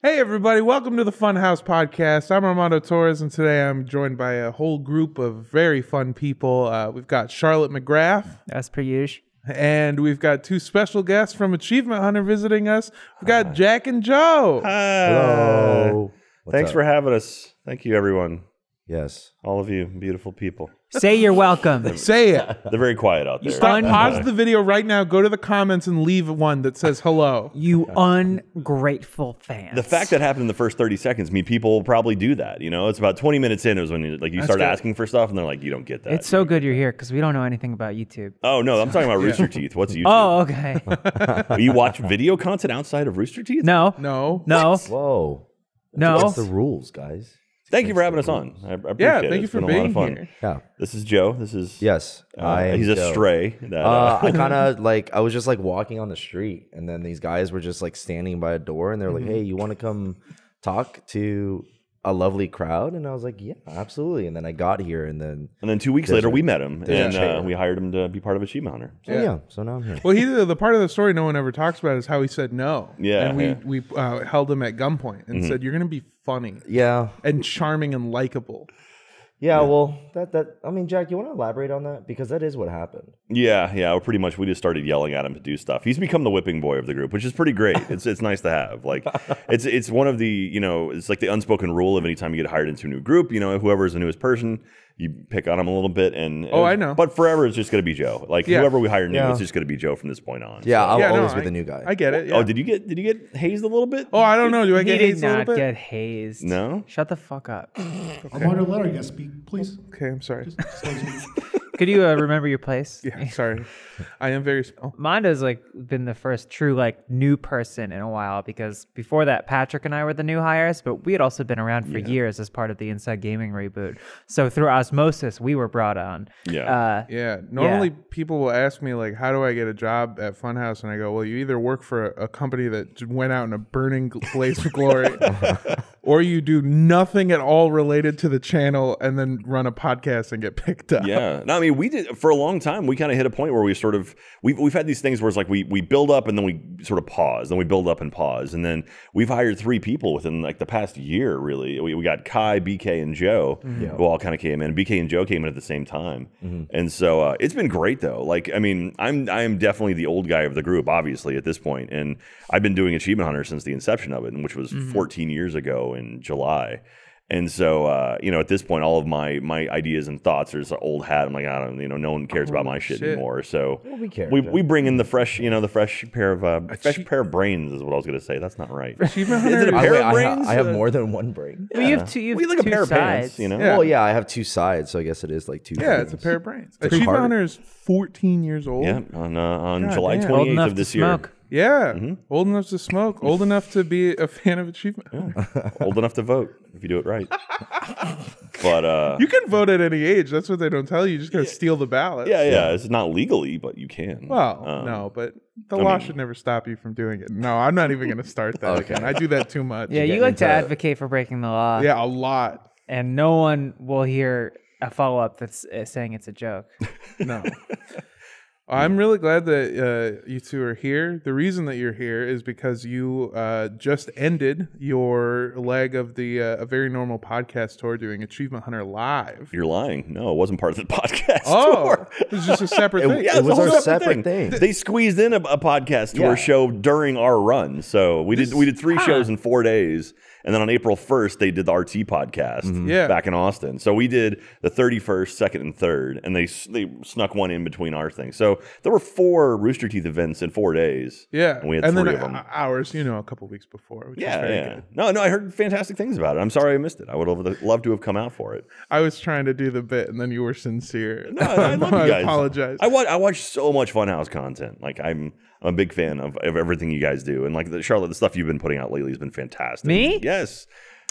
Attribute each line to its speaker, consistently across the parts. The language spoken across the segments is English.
Speaker 1: Hey, everybody, welcome to the Funhaus Podcast. I'm Armando Torres, and today I'm joined by a whole group of very fun people. Uh, we've got Charlotte McGrath,
Speaker 2: As per usual.
Speaker 1: and we've got two special guests from Achievement Hunter visiting us. We've got Jack and Joe.
Speaker 3: Hello.
Speaker 4: Uh, Thanks for having us. Thank you, everyone.
Speaker 3: Yes.
Speaker 4: All of you beautiful people.
Speaker 2: Say you're welcome.
Speaker 1: Say it.
Speaker 4: They're very quiet out there.
Speaker 1: You Stop,
Speaker 2: Un-
Speaker 1: pause the video right now, go to the comments, and leave one that says hello.
Speaker 2: you ungrateful fans.
Speaker 4: The fact that happened in the first 30 seconds, I mean, people will probably do that. You know, it's about 20 minutes in is when you, like you start
Speaker 1: good.
Speaker 4: asking for stuff and they're like, you don't get that.
Speaker 2: it's so good you're here because we don't know anything about YouTube.
Speaker 4: oh, no, I'm talking about Rooster Teeth. What's oh, YouTube?
Speaker 2: Oh, okay.
Speaker 4: you watch video content outside of Rooster Teeth?
Speaker 2: No,
Speaker 1: No.
Speaker 2: no,
Speaker 3: Whoa.
Speaker 2: no.
Speaker 3: That's the rules, guys.
Speaker 4: Thank you for having us on. I, I appreciate
Speaker 1: Yeah,
Speaker 4: it.
Speaker 1: thank you
Speaker 4: It's
Speaker 1: for
Speaker 4: been a lot
Speaker 1: being
Speaker 4: of fun.
Speaker 1: here.
Speaker 3: Yeah.
Speaker 4: This is Joe. This is
Speaker 3: Yes.
Speaker 4: uh,
Speaker 3: I am
Speaker 4: he's a
Speaker 3: Joe.
Speaker 4: stray. That,
Speaker 3: Uh,
Speaker 4: uh,
Speaker 3: I kind of like I was just like walking on the street, and then these guys were just like standing by a door, and they're like, "Hey, you want to come talk to a lovely crowd?" And I was like, "Yeah, absolutely." And then I got here, and then
Speaker 4: and then two weeks later,
Speaker 3: a-
Speaker 4: we met him and uh, we hired him to be part of Achievement Hunter.
Speaker 3: so, yeah. So now I'm here.
Speaker 1: Well, he the part of the story no one ever talks about is how he said no.
Speaker 4: Yeah,
Speaker 1: and we
Speaker 4: yeah.
Speaker 1: we uh, held him at gunpoint and said, "You're going to be funny
Speaker 3: Yeah.
Speaker 1: and charming and likable."
Speaker 3: Yeah. Well, that that I mean, Jack, you want to elaborate on that because that is what happened.
Speaker 4: Yeah, yeah. Well, pretty much, we just started yelling at him to do stuff. He's become the whipping boy of the group, which is pretty great. It's it's nice to have. Like, it's it's one of the you know it's like the unspoken rule of anytime you get hired into a new group, you know, whoever is the newest person, you pick on him a little bit, and
Speaker 1: Oh, I know.
Speaker 4: But forever, it's just going to be Joe. Like
Speaker 1: Yeah.
Speaker 4: whoever we hire new,
Speaker 3: Yeah.
Speaker 4: it's just going to be Joe from this point on.
Speaker 3: Yeah,
Speaker 4: So-
Speaker 3: I'll
Speaker 1: yeah, no,
Speaker 3: always be
Speaker 1: I-
Speaker 3: the new guy.
Speaker 1: I get it.
Speaker 4: Oh,
Speaker 1: yeah.
Speaker 4: did you get did you get hazed a little bit?
Speaker 1: Oh, I don't know. Do I
Speaker 2: He
Speaker 1: get
Speaker 2: did
Speaker 1: hazed a little
Speaker 2: not
Speaker 1: bit?
Speaker 2: get hazed.
Speaker 4: No?
Speaker 2: Shut the fuck up.
Speaker 5: Armando, let our guest speak, please.
Speaker 1: Okay, I'm sorry.
Speaker 5: Just let us speak.
Speaker 2: Could you uh, remember your place?
Speaker 1: Yeah, sorry. I am very. Oh,
Speaker 2: Mondo's like been the first true like new person in a while because before that Patrick and I were the new hires, but we had also been around for years as part of the Inside Gaming reboot. So through osmosis, we were brought on.
Speaker 4: Yeah.
Speaker 2: Uh,
Speaker 1: yeah. Normally, people will ask me like, "How do I get a job at Funhaus?" And I go, "Well, you either work for a, a company that went out in a burning blaze of glory, or you do nothing at all related to the channel and then run a podcast and get picked up."
Speaker 4: Yeah, no, I mean, we did for a long time. We kind of hit a point where we sort of we've we've had these things where it's like we we build up and then we sort of pause, then we build up and pause, and then we've hired three people within like the past year. Really, we, we got Kai, BK, and Joe, mm-hmm. who all kind of came in. BK and Joe came in at the same time, mm-hmm. and so uh, it's been great though. Like, I mean, I'm I am definitely the old guy of the group, obviously at this point, and I've been doing Achievement Hunter since the inception of it, which was mm-hmm. 14 years ago in July. And so, uh, you know, at this point, all of my my ideas and thoughts are just an old hat. I'm like, I don't, you know, no one cares about my shit,
Speaker 1: shit.
Speaker 4: anymore. So
Speaker 3: we care,
Speaker 4: We, we bring in the fresh, you know, the fresh pair of uh, fresh pair of brains is what I was gonna say. That's not right. Is it
Speaker 1: Hunter.
Speaker 4: a
Speaker 3: I,
Speaker 4: pair
Speaker 3: wait,
Speaker 4: of
Speaker 3: I, ha-
Speaker 4: brains?
Speaker 3: I have
Speaker 4: Uh,
Speaker 3: more than one brain.
Speaker 2: well, you have two. You have
Speaker 4: We like a
Speaker 2: two
Speaker 4: pair of
Speaker 2: sides.
Speaker 4: pants, you know.
Speaker 1: Yeah.
Speaker 3: Well, yeah, I have two sides, so I guess it is like two.
Speaker 1: Yeah, it's a pair of brains.
Speaker 3: pretty
Speaker 1: Achievement. Hunter is 14 years old.
Speaker 4: Yeah, on uh, on
Speaker 1: God
Speaker 4: July
Speaker 1: damn.
Speaker 4: 28th of this
Speaker 2: to
Speaker 4: year.
Speaker 2: smoke.
Speaker 1: Yeah,
Speaker 4: Mm-hmm.
Speaker 1: old enough to smoke, old enough to be a fan of Achievement.
Speaker 4: Old enough to vote if you do it right. but uh,
Speaker 1: You can vote at any age. That's what they don't tell you. You just gotta steal the ballot.
Speaker 4: yeah, yeah, it's not legally, but you can.
Speaker 1: Well,
Speaker 4: Um,
Speaker 1: no, but the
Speaker 4: I
Speaker 1: law
Speaker 4: mean-
Speaker 1: should never stop you from doing it. No, I'm not even gonna start that
Speaker 3: Okay.
Speaker 1: again. I do that too much.
Speaker 2: Yeah, you like to
Speaker 3: into-
Speaker 2: advocate for breaking the law.
Speaker 1: yeah, a lot.
Speaker 2: and no one will hear a follow up that's uh, saying it's a joke.
Speaker 1: No. I'm really glad that uh, you two are here. The reason that you're here is because you uh, just ended your leg of the uh, a very normal podcast tour doing Achievement Hunter live.
Speaker 4: You're lying. No, it wasn't part of the podcast.
Speaker 1: Oh,
Speaker 4: tour.
Speaker 1: it was just a separate
Speaker 3: It-
Speaker 1: thing.
Speaker 4: Yeah,
Speaker 3: It was
Speaker 4: it's a whole
Speaker 3: our separate thing.
Speaker 4: They squeezed in a, a podcast tour
Speaker 3: Yeah.
Speaker 4: show during our run, so we did we did three
Speaker 2: Huh.
Speaker 4: shows in four days, and then on April first they did the RT podcast
Speaker 1: Mm-hmm. Yeah.
Speaker 4: back in Austin. So we did the thirty first, second, and third, and they they snuck one in between our things. So there were four Rooster Teeth events in four days.
Speaker 1: Yeah,
Speaker 4: and we had
Speaker 1: and
Speaker 4: three
Speaker 1: then
Speaker 4: of them.
Speaker 1: uh, ours, you know, a couple weeks before, which
Speaker 4: yeah,
Speaker 1: very
Speaker 4: yeah.
Speaker 1: good.
Speaker 4: No, no, I heard fantastic things about it. I'm sorry I missed it. I would have loved to have come out for it.
Speaker 1: I was trying to do the bit, and then you were sincere.
Speaker 4: No, I love you guys.
Speaker 1: apologize.
Speaker 4: I watch I watch so much Funhaus content. Like I'm I'm a big fan of, of everything you guys do. And like the Charlotte, the stuff you've been putting out lately has been fantastic.
Speaker 2: Me?
Speaker 4: Yes.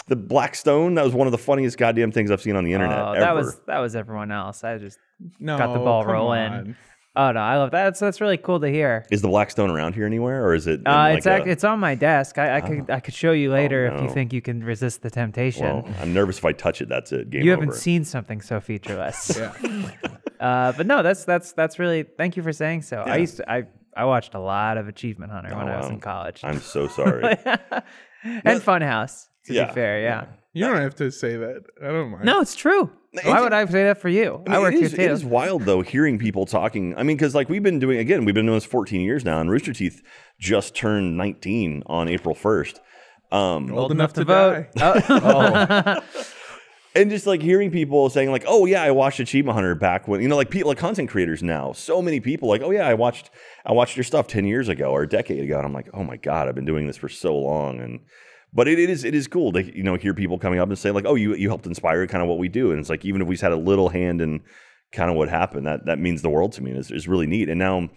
Speaker 4: The Blackstone, that was one of the funniest goddamn things I've seen on the internet
Speaker 2: Oh,
Speaker 4: ever.
Speaker 2: that was that was everyone else. I just
Speaker 1: no,
Speaker 2: got the ball rolling.
Speaker 1: on.
Speaker 2: Oh no, I love that. That's that's really cool to hear.
Speaker 4: Is the Blackstone around here anywhere, or is it? in,
Speaker 2: Uh,
Speaker 4: like
Speaker 2: it's
Speaker 4: a-
Speaker 2: it's on my desk. I, I could I could show you later if you think you can resist the temptation.
Speaker 4: well, I'm nervous if I touch it. That's it. Game
Speaker 2: you
Speaker 4: over.
Speaker 2: haven't seen something so featureless.
Speaker 1: Yeah.
Speaker 2: uh, but no, that's that's that's really. Thank you for saying so. I used to I I watched a lot of Achievement Hunter when
Speaker 4: Oh,
Speaker 2: I was
Speaker 4: wow.
Speaker 2: in college.
Speaker 4: I'm so sorry.
Speaker 2: and Funhaus, to
Speaker 4: Yeah.
Speaker 2: be fair, yeah.
Speaker 1: You don't have to say that. I don't mind.
Speaker 2: No, it's true. Why would I say that for you? I,
Speaker 4: mean,
Speaker 2: work
Speaker 4: it is,
Speaker 2: here
Speaker 4: It
Speaker 2: too.
Speaker 4: is wild though hearing people talking. I mean, because like we've been doing again, we've been doing this 14 years now, and Rooster Teeth just turned 19 on April 1st. Um,
Speaker 1: Old, enough, to, vote.
Speaker 4: and just like hearing people saying like, "Oh yeah, I watched Achievement Hunter back when you know, like people, like content creators now. So many people like, "Oh yeah, I watched, I watched your stuff 10 years ago or a decade ago," and I'm like, "Oh my god, I've been doing this for so long." And but it, it is it is cool to you know hear people coming up and say like, "Oh, you you helped inspire kind of what we do," and it's like even if we've had a little hand in kind of what happened, that that means the world to me. and It's, it's really neat. And now.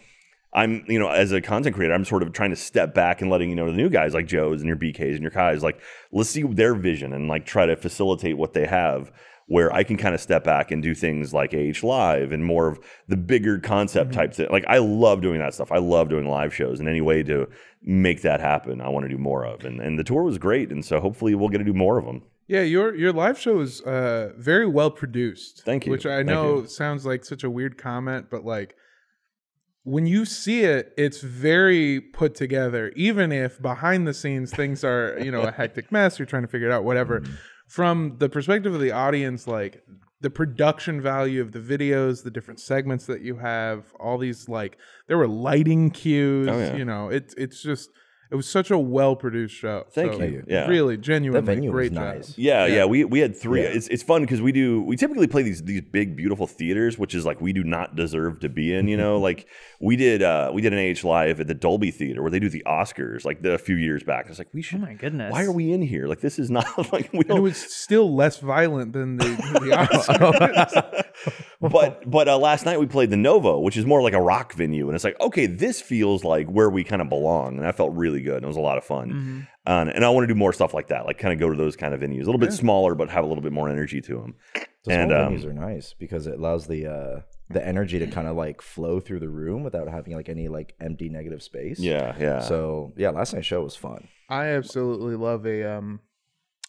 Speaker 4: I'm, you know, as a content creator, I'm sort of trying to step back and letting you know the new guys like Joe's and your BKs and your Kai's, like, let's see their vision and like try to facilitate what they have. Where I can kind of step back and do things like AH Live and more of the bigger concept types. thing. Like I love doing that stuff. I love doing live shows and any way to make that happen, I want to do more of. And and the tour was great, and so hopefully we'll get to do more of them.
Speaker 1: Yeah, your your live show is uh, very well produced.
Speaker 4: Thank you.
Speaker 1: Which I know sounds like such a weird comment, but like when you see it, it's very put together. Even if behind the scenes things are you know a hectic mess, you're trying to figure it out, whatever.
Speaker 4: Mm-hmm.
Speaker 1: From the perspective of the audience, like the production value of the videos, the different segments that you have, all these like there were lighting cues.
Speaker 4: Oh, yeah.
Speaker 1: You know, it's it's just. It was such a well produced show.
Speaker 4: Thank
Speaker 1: So,
Speaker 4: you. Yeah.
Speaker 1: Really,
Speaker 3: The
Speaker 1: genuinely
Speaker 3: venue was
Speaker 1: great job.
Speaker 3: nice.
Speaker 4: Yeah, yeah, we we had three.
Speaker 3: Yeah.
Speaker 4: It's it's fun because we do we typically play these these big beautiful theaters, which is like we do not deserve to be in. You know, like we did uh we did an AH live at the Dolby Theater where they do the Oscars like the, a few years back. It's like we
Speaker 2: oh
Speaker 4: should.
Speaker 2: my goodness.
Speaker 4: why are we in here? Like this is not like we
Speaker 1: And it was still less violent than the, the Oscars.
Speaker 4: But but uh, last night we played the Novo, which is more like a rock venue, and it's like okay, this feels like where we kind of belong, and that felt really good. And it was a lot of fun.
Speaker 2: Mm-hmm.
Speaker 4: Um, and I want to do more stuff like that, like kind of go to those kind of venues, a little bit smaller, but have a little bit more energy to them.
Speaker 3: The
Speaker 4: And,
Speaker 3: small
Speaker 4: um,
Speaker 3: venues are nice because it allows the uh, the energy to kind of like flow through the room without having like any like empty negative space.
Speaker 4: Yeah, yeah.
Speaker 3: So yeah, last night's show was fun.
Speaker 1: I absolutely love a um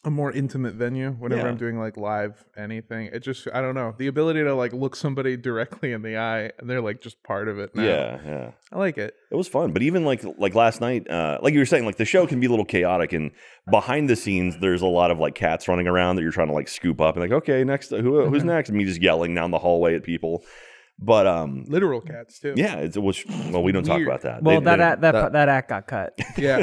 Speaker 1: a more intimate venue whenever
Speaker 4: Yeah.
Speaker 1: I'm doing like live anything. It just I don't know the ability to like look somebody directly in the eye and they're like just part of it. Now.
Speaker 4: yeah, yeah.
Speaker 1: I like it.
Speaker 4: It was fun, but even like like last night, uh, like you were saying, like the show can be a little chaotic, and behind the scenes, there's a lot of like cats running around that you're trying to like scoop up, and like, okay, next, who, who's next? And me just yelling down the hallway at people. But um,
Speaker 1: Literal cats too.
Speaker 4: yeah, it's which well, we don't talk
Speaker 1: Weird.
Speaker 4: about that.
Speaker 2: Well,
Speaker 4: They-
Speaker 2: that,
Speaker 4: they-
Speaker 2: act, that
Speaker 3: that-
Speaker 2: that act got cut.
Speaker 1: yeah.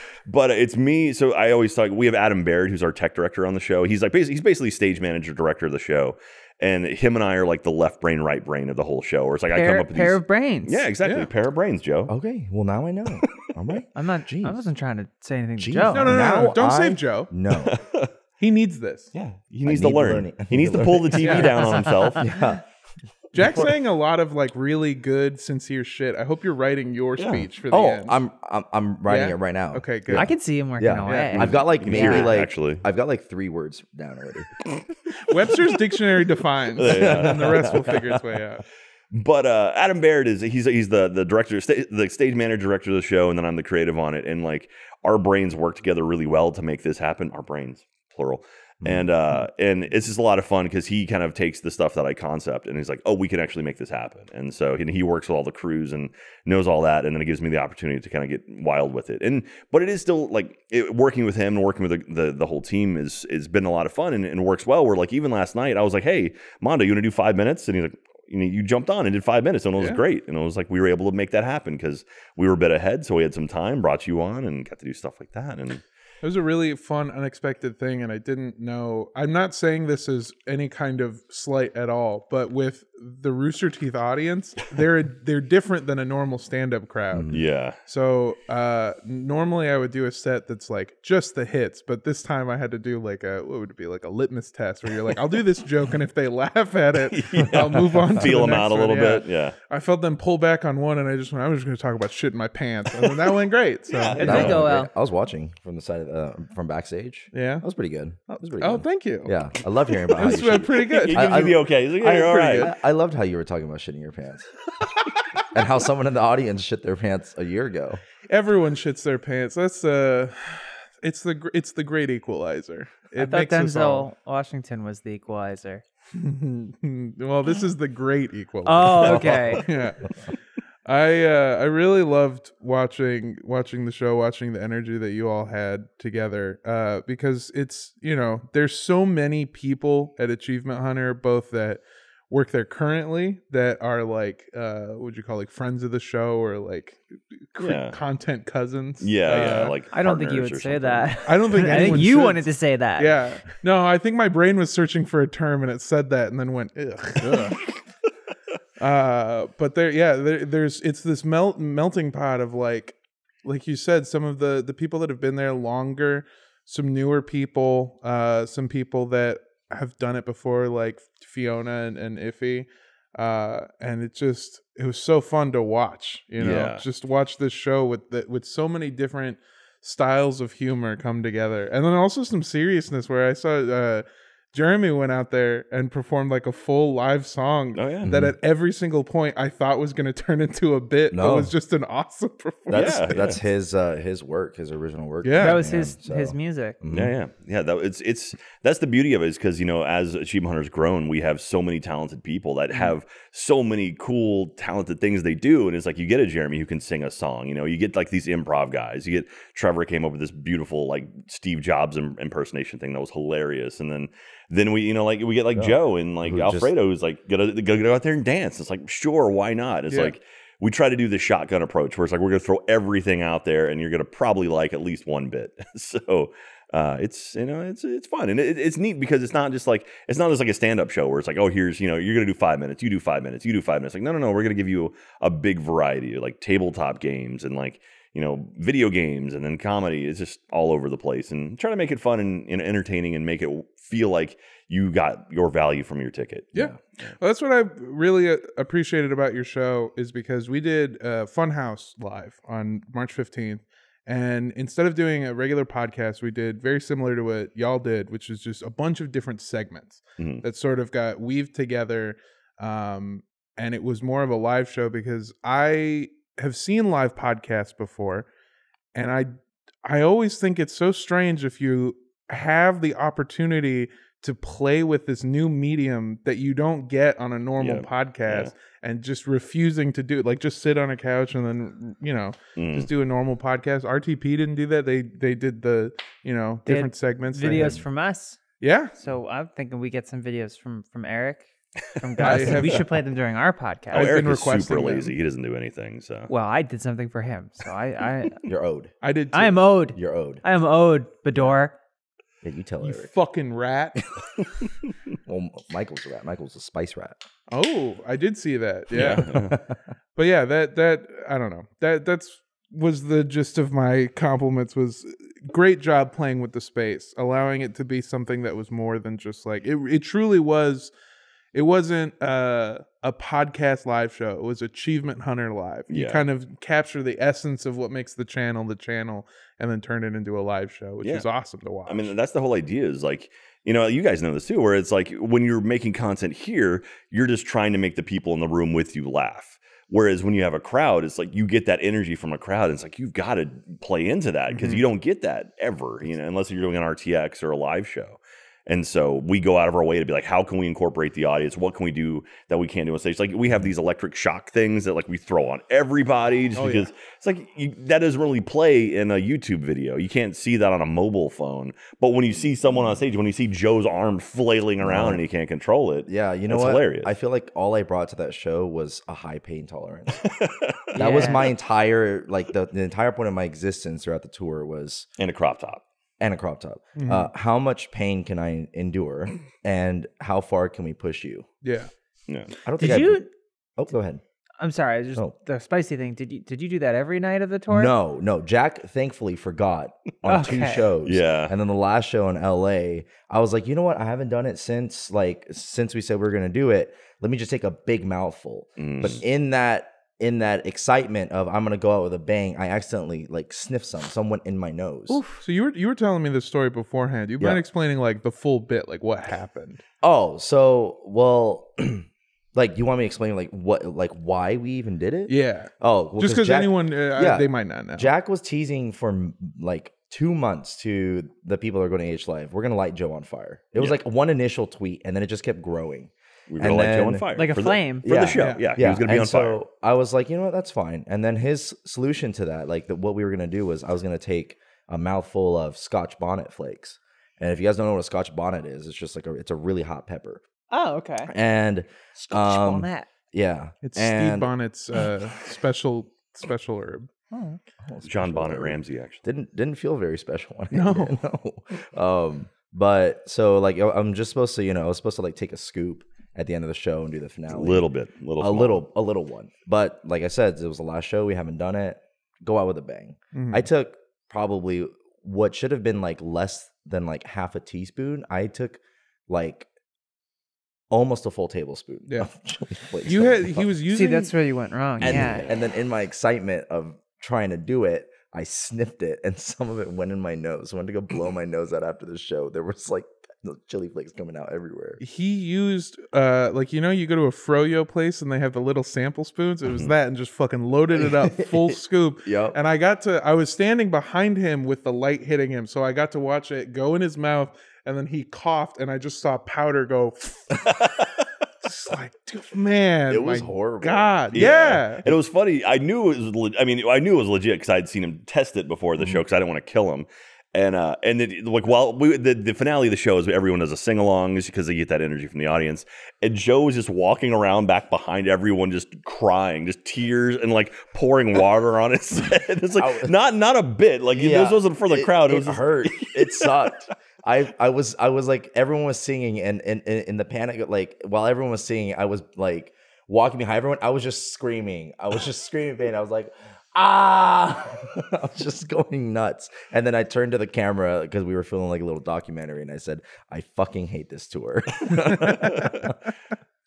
Speaker 4: but it's me. So I always talk. We have Adam Baird, who's our tech director on the show. He's like basically, he's basically stage manager, director of the show, and him and I are like the left brain, right brain of the whole show. Where it's like I come
Speaker 2: pair
Speaker 4: up with
Speaker 2: pair
Speaker 4: these,
Speaker 2: of brains.
Speaker 4: yeah, exactly,
Speaker 1: Yeah.
Speaker 4: pair of brains, Joe.
Speaker 3: Okay, well now I know. All right.
Speaker 2: I'm not. I wasn't trying to say anything to
Speaker 3: Jeez.
Speaker 2: Joe.
Speaker 1: No, no, no, no.
Speaker 3: Now
Speaker 1: Don't
Speaker 3: I-
Speaker 1: save Joe.
Speaker 3: No.
Speaker 1: He needs this.
Speaker 4: Yeah, he needs
Speaker 3: need
Speaker 4: to
Speaker 3: to
Speaker 4: learn.
Speaker 3: learn it.
Speaker 4: He needs to pull the TV down on himself.
Speaker 3: yeah.
Speaker 1: Jack's saying a lot of like really good, sincere shit. I hope you're writing your speech for the
Speaker 3: Oh,
Speaker 1: end.
Speaker 3: I'm I'm I'm writing
Speaker 1: Yeah?
Speaker 3: it right now.
Speaker 1: okay, good.
Speaker 2: I can see him working
Speaker 3: Yeah.
Speaker 2: away.
Speaker 3: I've got like
Speaker 4: You can
Speaker 3: maybe
Speaker 2: hear it,
Speaker 3: like
Speaker 4: actually.
Speaker 3: I've got like three words down already.
Speaker 1: Webster's dictionary defines,
Speaker 4: Yeah.
Speaker 1: and the rest will figure its way out.
Speaker 4: But uh, Adam Baird is he's he's the the director, sta- the stage manager, director of the show, and then I'm the creative on it. And like our brains work together really well to make this happen. Our brains, plural. And uh, and it's just a lot of fun because he kind of takes the stuff that I concept and he's like, oh, we can actually make this happen. And so he, he works with all the crews and knows all that, and then it gives me the opportunity to kind of get wild with it. And but it is still like it, working with him and working with the, the the whole team is has been a lot of fun and, and works well. Where like even last night I was like, hey, Mondo, you want to do five minutes? And he's like, you know, you jumped on and did five minutes, and it was
Speaker 1: Yeah.
Speaker 4: great. And it was like we were able to make that happen because we were a bit ahead, so we had some time, brought you on, and got to do stuff like that. And
Speaker 1: It was a really fun, unexpected thing, and I didn't know. I'm not saying this is any kind of slight at all, but with the Rooster Teeth audience, they're they're different than a normal stand-up crowd.
Speaker 4: yeah,
Speaker 1: So uh, normally I would do a set that's like just the hits, but this time I had to do like a what would it be like a litmus test where you're like, I'll do this joke, and if they laugh at it, I'll move on. to
Speaker 4: feel
Speaker 1: the
Speaker 4: them out a
Speaker 1: next
Speaker 4: little
Speaker 1: one. Yeah.
Speaker 4: bit. Yeah,
Speaker 1: I felt them pull back on one, and I just went, I'm just going to talk about shit in my pants, and that went great. So
Speaker 2: It did go well.
Speaker 3: I was watching from the side of uh, from backstage.
Speaker 1: yeah.
Speaker 3: That was pretty good. That was pretty
Speaker 1: Oh,
Speaker 3: good.
Speaker 1: thank you.
Speaker 3: yeah, I love hearing about how you
Speaker 1: That's uh, pretty good.
Speaker 4: gives
Speaker 3: I-
Speaker 4: you the okay. He's like, yeah,
Speaker 1: I-
Speaker 4: you're all
Speaker 1: pretty good.
Speaker 3: I, I loved how you were talking about shitting your pants, and how someone in the audience shit their pants a year ago.
Speaker 1: Everyone shits their pants. That's uh it's the gr- it's the great equalizer.
Speaker 2: I
Speaker 1: It
Speaker 2: thought
Speaker 1: makes us all.
Speaker 2: Denzel Washington was the equalizer.
Speaker 1: well, this is the great equalizer.
Speaker 2: Oh, okay.
Speaker 1: yeah. I uh, I really loved watching watching the show, watching the energy that you all had together. Uh, because it's you know there's so many people at Achievement Hunter, both that work there currently that are like uh, what would you call like friends of the show or like cr-
Speaker 4: Yeah.
Speaker 1: content cousins.
Speaker 4: Yeah, yeah.
Speaker 1: Uh,
Speaker 4: Like
Speaker 2: I don't think you would say
Speaker 4: something.
Speaker 2: that.
Speaker 1: I don't think
Speaker 2: I think you
Speaker 1: should.
Speaker 2: wanted to say that.
Speaker 1: Yeah. No, I think my brain was searching for a term and it said that and then went ugh. uh but there yeah, there, there's it's this melt melting pot of like like you said some of the the people that have been there longer, some newer people, uh some people that have done it before like Fiona and, and Iffy. Uh and it just it was so fun to watch, you know.
Speaker 4: Yeah.
Speaker 1: Just watch this show with the, with so many different styles of humor come together and then also some seriousness where i saw uh jeremy went out there and performed like a full live song
Speaker 4: Oh yeah.
Speaker 1: that at every single point i thought was going to turn into a bit but
Speaker 3: No.
Speaker 1: was just an awesome performance
Speaker 3: That's
Speaker 4: Yeah,
Speaker 3: that's
Speaker 4: yeah.
Speaker 3: his uh, his work, his original work.
Speaker 1: Yeah.
Speaker 2: That was
Speaker 3: man,
Speaker 2: his
Speaker 3: so-
Speaker 2: his music.
Speaker 3: Mhm.
Speaker 4: Yeah, yeah, yeah. That it's it's that's the beauty of it is because you know as Achievement Hunter's grown, we have so many talented people that have so many cool, talented things they do, and it's like you get a Jeremy who can sing a song. You know, you get like these improv guys. You get Trevor came up with this beautiful like Steve Jobs im- impersonation thing that was hilarious, and then then we you know like we get like
Speaker 3: Yeah.
Speaker 4: Joe and like
Speaker 3: Who just-
Speaker 4: Alfredo who's like gonna go go out there and dance. It's like sure, why not? It's
Speaker 1: Yeah.
Speaker 4: like we try to do the shotgun approach where it's like we're going to throw everything out there and you're going to probably like at least one bit. so uh, it's you know it's it's fun and it, it's neat because it's not just like it's not just like a stand up show where it's like oh here's you know you're going to do five minutes you do five minutes you do five minutes like no no no we're going to give you a big variety like tabletop games and like you know video games and then comedy it's just all over the place and try to make it fun and, and entertaining and make it feel like you got your value from your ticket
Speaker 1: Yeah. Well, that's what I really uh, appreciated about your show is because we did uh, Funhaus live on March 15th. And instead of doing a regular podcast, we did very similar to what y'all did, which is just a bunch of different segments
Speaker 4: Mhm.
Speaker 1: that sort of got weaved together. Um, and it was more of a live show because I have seen live podcasts before. And I, I always think it's so strange if you have the opportunity to play with this new medium that you don't get on a normal
Speaker 4: Yeah.
Speaker 1: podcast and just refusing to do it like just sit on a couch and then you know
Speaker 4: Mm.
Speaker 1: just do a normal podcast rtp didn't do that they they did the you know
Speaker 2: Did
Speaker 1: different segments
Speaker 2: Videos from us.
Speaker 1: yeah
Speaker 2: So I'm thinking we get some videos from from Eric, from
Speaker 1: I
Speaker 2: Gus.
Speaker 1: have-
Speaker 2: we should play them during our podcast.
Speaker 4: Oh, Eric is super
Speaker 1: requesting them.
Speaker 4: lazy. He doesn't do anything. So
Speaker 2: well, I did something for him, so I I
Speaker 3: You're owed.
Speaker 1: i did
Speaker 2: I am owed.
Speaker 3: You're owed.
Speaker 2: I am owed, Bador.
Speaker 3: Yeah, you tell
Speaker 1: you
Speaker 3: Eric.
Speaker 1: fucking rat
Speaker 3: Well, Michael's a rat. Michael's a spice rat.
Speaker 1: oh i did see that yeah.
Speaker 4: yeah.
Speaker 1: but yeah that that i don't know that that's was the gist of my compliments was great job playing with the space allowing it to be something that was more than just like it, it truly was it wasn't uh, a podcast live show it was achievement hunter live you
Speaker 4: Yeah.
Speaker 1: kind of capture the essence of what makes the channel the channel and then turn it into a live show which
Speaker 4: Yeah.
Speaker 1: is awesome to watch
Speaker 4: I mean, that's the whole idea is like, you know, you guys know this too, where it's like when you're making content here, you're just trying to make the people in the room with you laugh. Whereas when you have a crowd, it's like you get that energy from a crowd. And it's like you've got to play into that because
Speaker 1: Mhm.
Speaker 4: you don't get that ever, you know, unless you're doing an RTX or a live show. And so we go out of our way to be like, how can we incorporate the audience? What can we do that we can't do on stage? Like we have these electric shock things that like we throw on everybody just
Speaker 1: Oh, yeah.
Speaker 4: because it's like you, that doesn't really play in a YouTube video. You can't see that on a mobile phone. But when you see someone on stage, when you see Joe's arm flailing around and he can't control it,
Speaker 3: Yeah, you know what?
Speaker 4: hilarious.
Speaker 3: I feel like all I brought to that show was a high pain tolerance. That was my entire like the, the entire point of my existence throughout the tour was
Speaker 4: and a crop top.
Speaker 3: And a crop top.
Speaker 1: Mhm.
Speaker 3: Uh, how much pain can I endure, and how far can we push you?
Speaker 1: yeah
Speaker 4: Yeah.
Speaker 3: I don't think
Speaker 2: Did
Speaker 3: I,
Speaker 2: you?
Speaker 3: Oh, go ahead.
Speaker 2: I'm sorry. I Just
Speaker 3: Oh.
Speaker 2: the spicy thing. Did you did you do that every night of the tour?
Speaker 3: No, no. Jack thankfully forgot on two shows.
Speaker 4: Yeah.
Speaker 3: And then the last show in LA, I was like, you know what? I haven't done it since like since we said we are gonna do it. Let me just take a big mouthful.
Speaker 4: Mm.
Speaker 3: But in that in that excitement of I'm gonna go out with a bang, I accidentally like sniffed some. someone in my nose.
Speaker 1: so you were you were telling me this story beforehand you mind
Speaker 3: Yeah.
Speaker 1: explaining like the full bit like what happened
Speaker 3: Oh, so well, like you want me to explain like what like why we even did it?
Speaker 1: yeah
Speaker 3: Oh, well,
Speaker 1: just because anyone uh,
Speaker 3: yeah.
Speaker 1: they might not know
Speaker 3: Jack was teasing for like two months to the people that are going to H Live. We're gonna light Joe on fire. It was
Speaker 4: Yeah.
Speaker 3: like one initial tweet, and then it just kept growing.
Speaker 4: We were gonna
Speaker 3: And
Speaker 4: light Joe on
Speaker 3: then-
Speaker 4: fire
Speaker 2: Like a
Speaker 4: for the-
Speaker 2: flame.
Speaker 4: for the show. Yeah, he was gonna be
Speaker 3: and
Speaker 4: on
Speaker 3: so
Speaker 4: fire.
Speaker 3: I was like, you know what, that's fine. And then his solution to that, like the, what we were gonna do was I was gonna take a mouthful of Scotch bonnet flakes. And if you guys don't know what a Scotch bonnet is, it's just like a it's a really hot pepper.
Speaker 2: Oh, okay.
Speaker 3: And um,
Speaker 2: bonnet.
Speaker 3: yeah,
Speaker 1: It's Steve Bonnet's uh, special special herb.
Speaker 4: Oh, John Bonnet Ramsey actually.
Speaker 3: didn't didn't feel very special. When
Speaker 1: No.
Speaker 3: I did it, no. Um, but so like I'm just supposed to, you know, I was supposed to like take a scoop at the end of the show and do the finale.
Speaker 4: A little bit, little,
Speaker 3: a
Speaker 4: small.
Speaker 3: little, a little one. But like I said, it was the last show. We haven't done it. Go out with a bang.
Speaker 1: Mhm.
Speaker 3: I took probably what should have been like less than like half a teaspoon. I took like almost a full tablespoon.
Speaker 1: Yeah.
Speaker 3: of chili
Speaker 1: you
Speaker 3: on
Speaker 1: had he was using
Speaker 2: See, that's where you went wrong.
Speaker 3: and,
Speaker 2: yeah.
Speaker 3: and then in my excitement of trying to do it, I sniffed it and some of it went in my nose. I went to go blow my nose out after the show. There was like the chili flakes coming out everywhere.
Speaker 1: he used uh like you know you go to a froyo place and they have the little sample spoons it was that and just fucking loaded it up full scoop
Speaker 3: Yep.
Speaker 1: and i got to i was standing behind him with the light hitting him so i got to watch it go in his mouth and then he coughed and i just saw powder go just like dude, man
Speaker 3: It was horrible.
Speaker 1: god yeah,
Speaker 4: And it was funny. I knew it was. Le- I mean, I knew it was legit because I had seen him test it before the
Speaker 3: Mm-hmm.
Speaker 4: show because I didn't want to kill him. And uh, and it, like while we, the the finale of the show is everyone does a sing along because they get that energy from the audience. And Joe is just walking around back behind everyone, just crying, just tears and like pouring water on his head. It's like not not a bit. Like this wasn't for the
Speaker 3: it-
Speaker 4: crowd. It,
Speaker 3: It,
Speaker 4: was just,
Speaker 3: hurt. It sucked. I I was I was like everyone was singing and and in the panic like while everyone was singing I was like walking behind everyone I was just screaming I was just screaming pain I was like ah I was just going nuts and then I turned to the camera because we were filming like a little documentary and I said I fucking hate this tour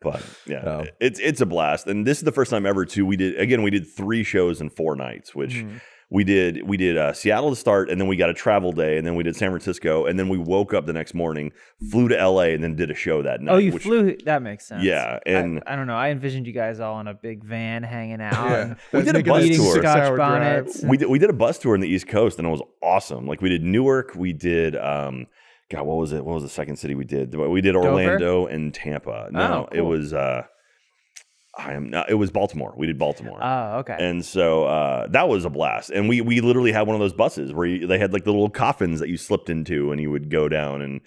Speaker 4: But yeah,
Speaker 3: Oh.
Speaker 4: it's it's a blast, and this is the first time ever too. We did again. We did three shows in four nights, which
Speaker 2: Mm-hmm.
Speaker 4: We did. We did uh, Seattle to start, and then we got a travel day, and then we did San Francisco, and then we woke up the next morning, flew to L.A., and then did a show that night.
Speaker 2: Oh, you
Speaker 4: which-
Speaker 2: flew. That makes sense.
Speaker 4: Yeah,
Speaker 2: I-
Speaker 4: and-
Speaker 2: I, don't know. I envisioned you guys all in a big van hanging out.
Speaker 1: yeah.
Speaker 4: We did a bus
Speaker 2: eating
Speaker 4: tour.
Speaker 2: Scotch
Speaker 1: six-hour
Speaker 2: bonnets.
Speaker 4: We did we did a bus tour in the East Coast, and it was awesome. Like we did Newark, we did. um God, what was it? What was the second city we did? We did Orlando and Tampa. No,
Speaker 2: Oh,
Speaker 4: it was. uh I am not. It was Baltimore. We did Baltimore.
Speaker 2: Oh, okay.
Speaker 4: And so uh, that was a blast. And we we literally had one of those buses where you, they had like the little coffins that you slipped into, and you would go down and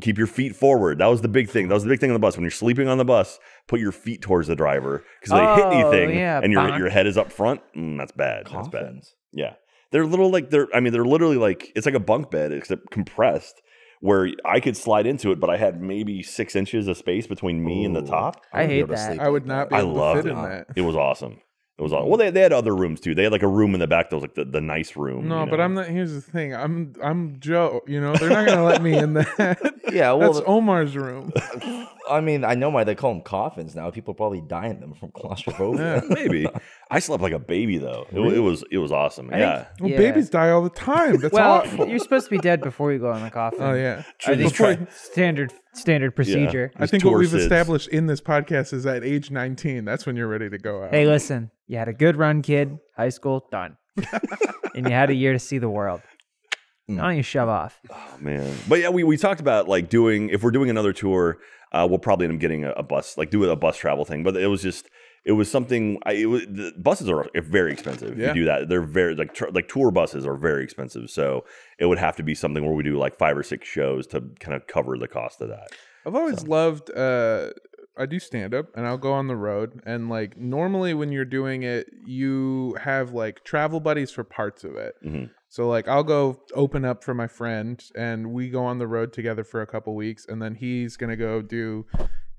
Speaker 4: keep your feet forward. That was the big thing. That was the big thing on the bus. When you're sleeping on the bus, put your feet towards the driver because they hit
Speaker 2: Oh,
Speaker 4: anything
Speaker 2: yeah,
Speaker 4: and your
Speaker 2: bonk.
Speaker 4: your head is up front. Mm, that's bad. That's bad.
Speaker 3: Coffins.
Speaker 4: Yeah, they're little like they're. I mean, they're literally like it's like a bunk bed except compressed. Where I could slide into it, but I had maybe six inches of space between me and the top.
Speaker 2: I
Speaker 3: wouldn't
Speaker 2: hate
Speaker 3: able to
Speaker 2: that.
Speaker 3: sleep
Speaker 1: i would not be.
Speaker 4: I
Speaker 1: able to
Speaker 4: loved
Speaker 1: fit in
Speaker 3: it.
Speaker 1: that
Speaker 4: It was awesome. It was awesome. Well, they, they had other rooms too. They had like a room in the back that was like the, the nice room.
Speaker 1: no
Speaker 4: you
Speaker 1: but i'm not here's the thing i'm i'm joe you know they're not gonna let me in that
Speaker 3: Yeah, well,
Speaker 1: that's
Speaker 3: the-
Speaker 1: omar's room
Speaker 3: I mean I know why they call them coffins now people probably die in them from claustrophobia
Speaker 4: maybe. I slept like a baby though. It, wa- it was it was awesome.
Speaker 2: I
Speaker 4: yeah.
Speaker 2: think-
Speaker 1: well
Speaker 2: Yeah.
Speaker 1: babies die all the time that's
Speaker 2: well,
Speaker 1: awful
Speaker 2: you're supposed to be dead before you go in the coffin.
Speaker 1: oh yeah
Speaker 2: I think
Speaker 1: Before-
Speaker 2: standard standard procedure.
Speaker 1: I think what we've
Speaker 4: SIDS.
Speaker 1: established in this podcast is at age 19, that's when you're ready to go out.
Speaker 2: Hey, listen, you had a good run, kid. High school done, and you had a year to see the world.
Speaker 1: Mm.
Speaker 2: Why don't you shove off?
Speaker 4: Oh, man. But yeah, we, we talked about like doing if we're doing another tour, uh, we'll probably end up getting a, a bus, like do a bus travel thing. But it was just it was something. I, it was, the buses are very expensive. If you do that, they're very like tr- like tour buses are very expensive. So it would have to be something where we do like five or six shows to kind of cover the cost of that.
Speaker 1: I've always loved uh I do stand up and I'll go on the road and like normally when you're doing it you have like travel buddies for parts of it.
Speaker 4: Mhm.
Speaker 1: So like I'll go open up for my friend and we go on the road together for a couple weeks and then he's going to go do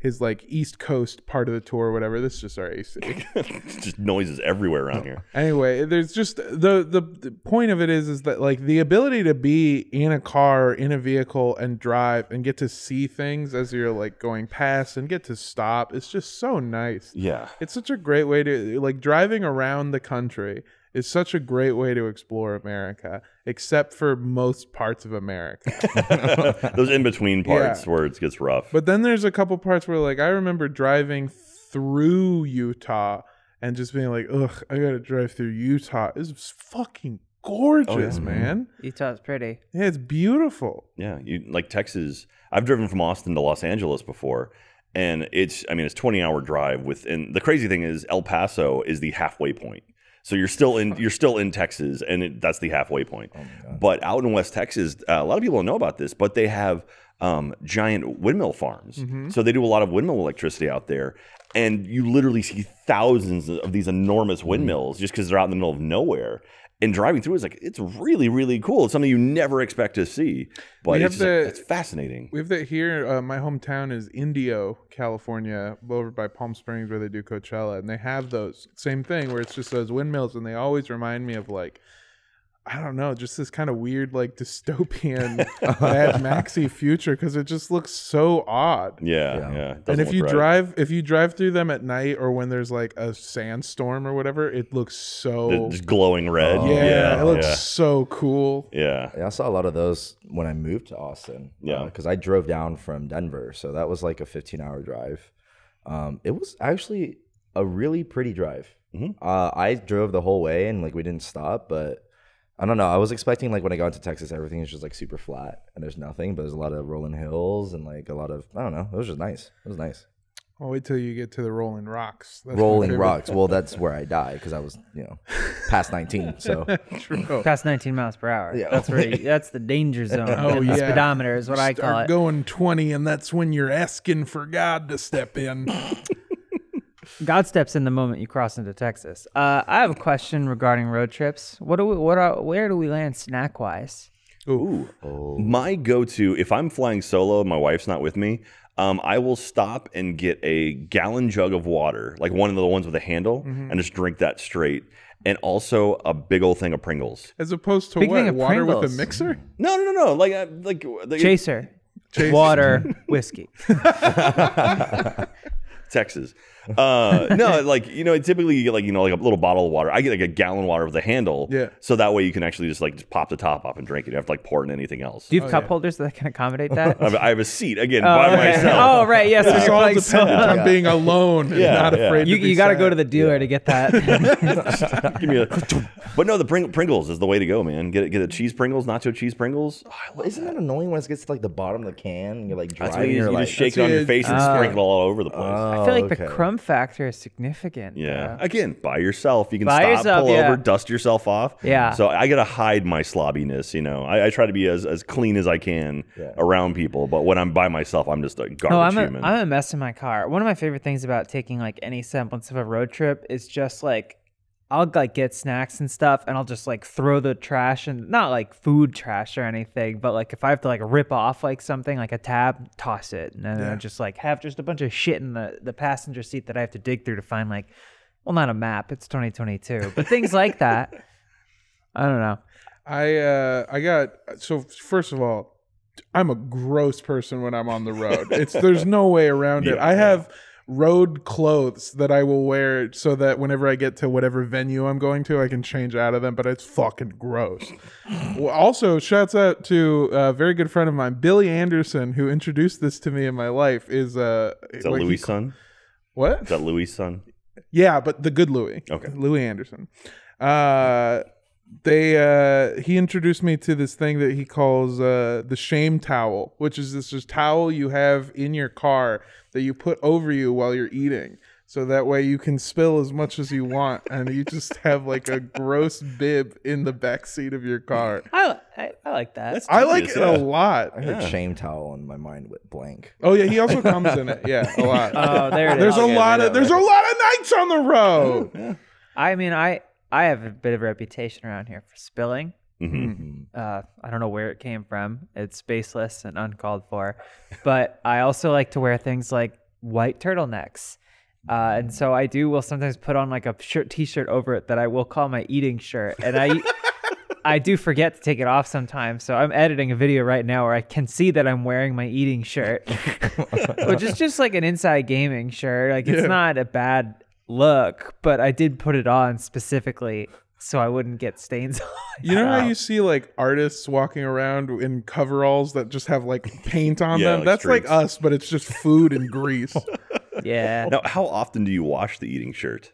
Speaker 1: his like East Coast part of the tour or whatever. This is just our AC.
Speaker 4: just noises everywhere around here.
Speaker 1: anyway there's just the, the the point of it is is that like the ability to be in a car in a vehicle and drive and get to see things as you're like going past and get to stop it's just so nice
Speaker 4: Yeah.
Speaker 1: it's such a great way to like driving around the country is such a great way to explore america except for most parts of america
Speaker 4: Those in between parts
Speaker 1: Yeah.
Speaker 4: where it gets rough.
Speaker 1: but then there's a couple parts where like i remember driving through utah and just being like ugh i gotta drive through utah it's fucking gorgeous oh, mm-hmm. man
Speaker 2: Utah's pretty.
Speaker 1: yeah it's beautiful
Speaker 4: Yeah, you like Texas. I've driven from Austin to Los Angeles before, and it's I mean it's 20 hour drive with and the crazy thing is El Paso is the halfway point. So you're still in you're still in Texas, and it, that's the halfway point. but out in West Texas, uh, a lot of people don't know about this, but they have um, giant windmill farms. So they do a lot of windmill electricity out there, and you literally see thousands of these enormous windmills just because they're out in the middle of nowhere. And driving through is like it's really really cool. It's something you never expect to see, but it's, like, it's fascinating.
Speaker 1: We have that here. Uh, my hometown is Indio, California, over by Palm Springs, where they do Coachella, and they have those same thing where it's just those windmills, and they always remind me of like, I don't know, just this kind of weird, like dystopian Mad Maxy future because it just looks so odd.
Speaker 4: Yeah,
Speaker 3: Yeah.
Speaker 4: yeah.
Speaker 1: And if you
Speaker 4: right.
Speaker 1: drive, if you drive through them at night or when there's like a sandstorm or whatever, it looks so.
Speaker 4: The- just glowing red.
Speaker 3: Oh,
Speaker 1: yeah,
Speaker 4: yeah,
Speaker 1: it looks
Speaker 4: yeah.
Speaker 1: so cool.
Speaker 4: yeah.
Speaker 3: Yeah, I saw a lot of those when I moved to Austin.
Speaker 4: Yeah.
Speaker 3: because I drove down from Denver, so that was like a 15-hour drive. Um, it was actually a really pretty drive.
Speaker 4: Mhm.
Speaker 3: Uh, I drove the whole way and like we didn't stop, but I don't know. I was expecting like when I got into Texas, everything is just like super flat and there's nothing, but there's a lot of rolling hills and like a lot of I don't know. It was just nice. It was nice.
Speaker 1: I'll wait till you get to the Rolling Rocks. That's
Speaker 3: rolling rocks. Well, that's where I die because I was you know past 19. So
Speaker 1: True.
Speaker 2: Past 19 miles per hour.
Speaker 3: Yeah.
Speaker 2: That's where you, that's the danger zone.
Speaker 1: Oh,
Speaker 2: in the
Speaker 1: yeah.
Speaker 2: speedometer is what I call it.
Speaker 1: going 20, and that's when you're asking for God to step in.
Speaker 2: God steps in the moment you cross into Texas. Uh, I have a question regarding road trips. What do we? What are? Where do we land snack wise?
Speaker 4: Ooh.
Speaker 3: Oh.
Speaker 4: My go-to, if I'm flying solo, my wife's not with me. Um, I will stop and get a gallon jug of water, like one of the ones with a handle,
Speaker 1: Mm-hmm.
Speaker 4: and just drink that straight. And also a big old thing of Pringles.
Speaker 1: As opposed to
Speaker 2: Big
Speaker 1: what?
Speaker 2: thing of
Speaker 1: Water with a mixer?
Speaker 4: No, no, no, no. Like, uh, like the,
Speaker 2: Chaser,
Speaker 1: Chase-
Speaker 2: water, whiskey.
Speaker 4: Texas. Uh, no, like you know, typically you get like you know like a little bottle of water. I get like a gallon of water with a handle.
Speaker 1: Yeah.
Speaker 4: So that way you can actually just like just pop the top off and drink it. You don't have to like pour it in anything else.
Speaker 2: Do you have
Speaker 1: Oh,
Speaker 2: cup
Speaker 1: yeah.
Speaker 2: holders that can accommodate that?
Speaker 4: I have, I have a seat again
Speaker 2: Oh,
Speaker 4: by
Speaker 2: okay.
Speaker 4: myself.
Speaker 2: Oh, right. Yes.
Speaker 1: It's
Speaker 2: you're
Speaker 1: all
Speaker 2: playing
Speaker 1: dependent
Speaker 2: solo.
Speaker 1: on
Speaker 3: Yeah.
Speaker 1: being alone and
Speaker 4: Yeah,
Speaker 1: not
Speaker 4: yeah.
Speaker 1: afraid
Speaker 2: You,
Speaker 1: to be
Speaker 2: you got to go
Speaker 1: sad.
Speaker 2: to the dealer to get that.
Speaker 4: Give me a, but no, the Pring- Pringles is the way to go, man. Get get a cheese Pringles, nacho cheese Pringles. Oh,
Speaker 3: Isn't that annoying when it gets to like the bottom of the can and you're like
Speaker 4: That's
Speaker 3: driving?
Speaker 4: when you,
Speaker 3: you're
Speaker 4: you
Speaker 3: like,
Speaker 4: just shake it on your face and
Speaker 2: Oh.
Speaker 4: sprinkle it all over the place.
Speaker 2: I feel like the
Speaker 3: okay.
Speaker 2: Crumb factor is significant.
Speaker 4: yeah.
Speaker 2: Uh,
Speaker 4: Again, by yourself. You can
Speaker 2: By
Speaker 4: stop,
Speaker 2: yourself,
Speaker 4: pull
Speaker 2: yeah.
Speaker 4: over, dust yourself off.
Speaker 2: Yeah.
Speaker 4: So I gotta hide my slobbiness. You know, I, I try to be as, as clean as I can
Speaker 3: Yeah.
Speaker 4: around people. But when I'm by myself, I'm just a garbage
Speaker 2: No, I'm a,
Speaker 4: human.
Speaker 2: I'm a mess in my car. One of my favorite things about taking like any semblance of a road trip is just like I'll like get snacks and stuff and I'll just like throw the trash and not like food trash or anything, but like if I have to like rip off like something like a tab, toss it. And then I just like have just a bunch of shit in the, the passenger seat that I have to dig through to find like well not a map, it's 2022, but things like that. I don't know.
Speaker 1: I uh I got so first of all, I'm a gross person when I'm on the road. It's there's no way around it.
Speaker 4: Yeah,
Speaker 1: I
Speaker 4: yeah.
Speaker 1: Road clothes that I will wear so that whenever I get to whatever venue I'm going to, I can change out of them. But it's fucking gross. also, shouts out to a very good friend of mine, Billy Anderson, who introduced this to me in my life. Is uh,
Speaker 4: is that
Speaker 1: what
Speaker 4: Louis' son?
Speaker 1: What?
Speaker 4: Is that Louis' son?
Speaker 1: Yeah, but the good Louis.
Speaker 4: Okay.
Speaker 1: Louis Anderson. Uh they uh he introduced me to this thing that he calls uh the shame towel, which is this just towel you have in your car that you put over you while you're eating. So that way you can spill as much as you want and you just have like a gross bib in the back seat of your car.
Speaker 2: I I, I like that.
Speaker 4: That's
Speaker 1: I like
Speaker 4: genius,
Speaker 1: it a lot.
Speaker 3: I heard
Speaker 4: Yeah.
Speaker 3: shame towel and my mind went blank.
Speaker 1: Oh yeah, he also comes in it. Yeah, a lot.
Speaker 2: oh, there it is.
Speaker 1: there's a
Speaker 3: Okay,
Speaker 1: lot of
Speaker 3: know.
Speaker 1: there's a lot of nights on the road.
Speaker 2: I mean, I I have a bit of a reputation around here for spilling.
Speaker 4: Mhm.
Speaker 2: Uh, I don't know where it came from. It's baseless and uncalled for. But I also like to wear things like white turtlenecks. Uh, and so I do will sometimes put on like a shirt t-shirt over it that I will call my eating shirt. And I I do forget to take it off sometimes. So I'm editing a video right now where I can see that I'm wearing my eating shirt. Which is just like an inside gaming shirt. Like it's
Speaker 1: Yeah.
Speaker 2: not a bad look, but I did put it on specifically so I wouldn't get stains on
Speaker 1: You know how you see like artists walking around in coveralls that just have like paint on
Speaker 4: Yeah,
Speaker 1: them?
Speaker 4: like
Speaker 1: That's like us, but it's just food and grease.
Speaker 2: Yeah.
Speaker 4: Now, how often do you wash the eating shirt?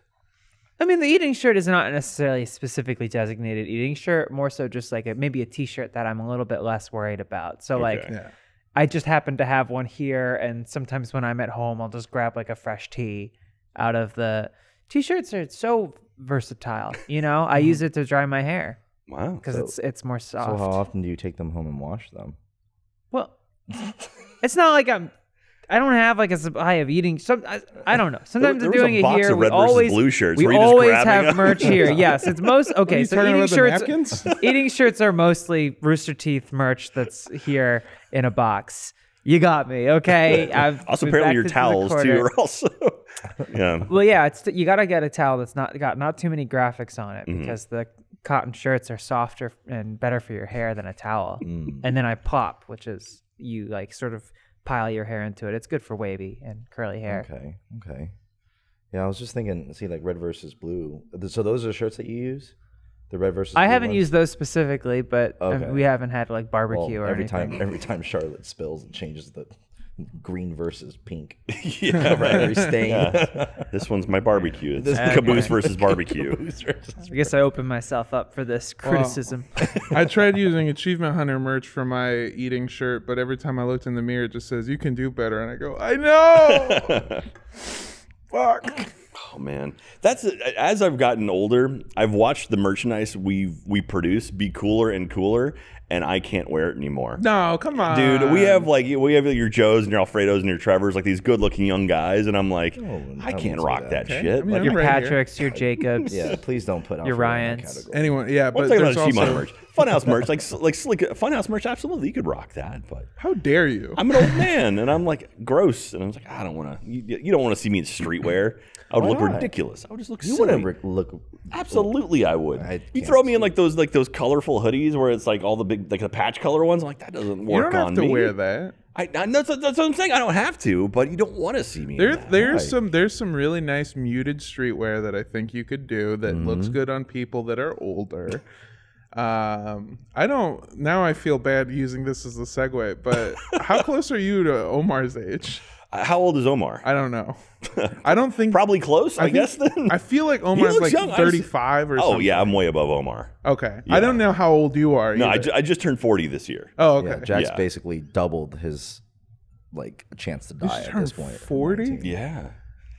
Speaker 2: I mean, the eating shirt is not necessarily specifically designated eating shirt, more so just like a, maybe a t-shirt that I'm a little bit less worried about. So like
Speaker 1: Yeah.
Speaker 2: I just happen to have one here, and sometimes when I'm at home, I'll just grab like a fresh tee out of the t-shirts. Are so versatile, you know. I mm-hmm. use it to dry my hair
Speaker 4: Wow.
Speaker 2: because it's it's more soft.
Speaker 3: So how often do you take them home and wash them?
Speaker 2: Well, it's not like I'm. I don't have like a supply of eating. Some I, I don't know. Sometimes
Speaker 4: there
Speaker 2: I'm doing it here. we always
Speaker 4: blue shirts.
Speaker 2: We always have
Speaker 4: them?
Speaker 2: merch here. Yes, it's most okay. So eating shirts. eating shirts are mostly Rooster Teeth merch that's here in a box. You got me. Okay. I've
Speaker 4: Also, apparently your
Speaker 2: to the
Speaker 4: towels too are also. yeah.
Speaker 2: Well, yeah, it's you gotta get a towel that's not got not too many graphics on it
Speaker 4: Mm-hmm.
Speaker 2: because the cotton shirts are softer and better for your hair than a towel.
Speaker 4: Mm.
Speaker 2: And then I pop, which is you like sort of pile your hair into it. It's good for wavy and curly hair.
Speaker 3: Okay, okay. Yeah, I was just thinking. See, like red versus blue. So those are shirts that you use. The red versus.
Speaker 2: I
Speaker 3: blue
Speaker 2: haven't
Speaker 3: ones?
Speaker 2: used those specifically, but um,
Speaker 3: Okay.
Speaker 2: we haven't had like
Speaker 3: Well,
Speaker 2: barbecue or
Speaker 3: every
Speaker 2: anything.
Speaker 3: time. Every time Charlotte spills and changes the green versus pink.
Speaker 4: Yeah, right.
Speaker 3: Every stain.
Speaker 4: This one's my barbecue. It's
Speaker 3: This-
Speaker 4: caboose versus barbecue.
Speaker 2: I guess I opened myself up for this criticism.
Speaker 1: I tried using Achievement Hunter merch for my eating shirt, but every time I looked in the mirror, it just says "You can do better," and I go, "I know." Fuck.
Speaker 4: Oh man, that's as I've gotten older, I've watched the merchandise we we produce be cooler and cooler, and I can't wear it anymore.
Speaker 1: No, come on,
Speaker 4: Dude, we have like we have your Joes and your Alfredos and your Trevors, like these good-looking young guys, and I'm like,
Speaker 3: oh,
Speaker 4: I
Speaker 3: I
Speaker 4: can't rock
Speaker 3: that.
Speaker 4: that,
Speaker 1: Okay.
Speaker 4: shit.
Speaker 1: I mean,
Speaker 4: like,
Speaker 1: I'm
Speaker 2: your
Speaker 1: right here.
Speaker 2: Patricks, your Jacobs.
Speaker 3: Yeah, please don't put
Speaker 2: Your
Speaker 3: Alfredo in that
Speaker 2: Ryans.
Speaker 1: Anyone, yeah,
Speaker 4: I'm
Speaker 1: but
Speaker 4: talking
Speaker 1: there's
Speaker 4: about
Speaker 1: also
Speaker 4: merch, Funhaus merch, like like slick Funhaus merch. Absolutely, you could rock that, but
Speaker 1: how dare you?
Speaker 4: I'm an old man, and I'm like gross, and I'm like, I don't want to. You, you don't want to see me in streetwear. I would
Speaker 3: Why
Speaker 4: look
Speaker 3: not?
Speaker 4: ridiculous. I would just look.
Speaker 3: You
Speaker 4: silly.
Speaker 3: wouldn't look.
Speaker 4: Absolutely, I would.
Speaker 3: I
Speaker 4: you throw me in like those like those colorful hoodies where it's like all the big like the patch color ones. I'm like that doesn't work.
Speaker 1: you don't have to
Speaker 4: me.
Speaker 1: wear that.
Speaker 4: I, I that's, that's what I'm saying. I don't have to, but you don't want to see me. in
Speaker 1: There,
Speaker 4: that.
Speaker 1: there's some there's some really nice muted streetwear that I think you could do that
Speaker 4: Mm-hmm.
Speaker 1: looks good on people that are older. Um, I don't now. I feel bad using this as a segue, but how close are you to Omar's age?
Speaker 4: Uh, How old is Omar?
Speaker 1: I don't know. I don't think.
Speaker 4: Probably close, I,
Speaker 1: think-
Speaker 4: guess. Then.
Speaker 1: I feel like Omar's
Speaker 4: looks
Speaker 1: like
Speaker 4: young.
Speaker 1: 35 or
Speaker 4: oh
Speaker 1: something.
Speaker 4: yeah, I'm way above Omar.
Speaker 1: Okay. I don't know how old you are.
Speaker 4: No, I, ju- I just turned 40 this year.
Speaker 1: oh, okay.
Speaker 3: Yeah, Jack's
Speaker 4: Yeah.
Speaker 3: basically doubled his like chance to die at this point.
Speaker 1: 40?
Speaker 4: Yeah.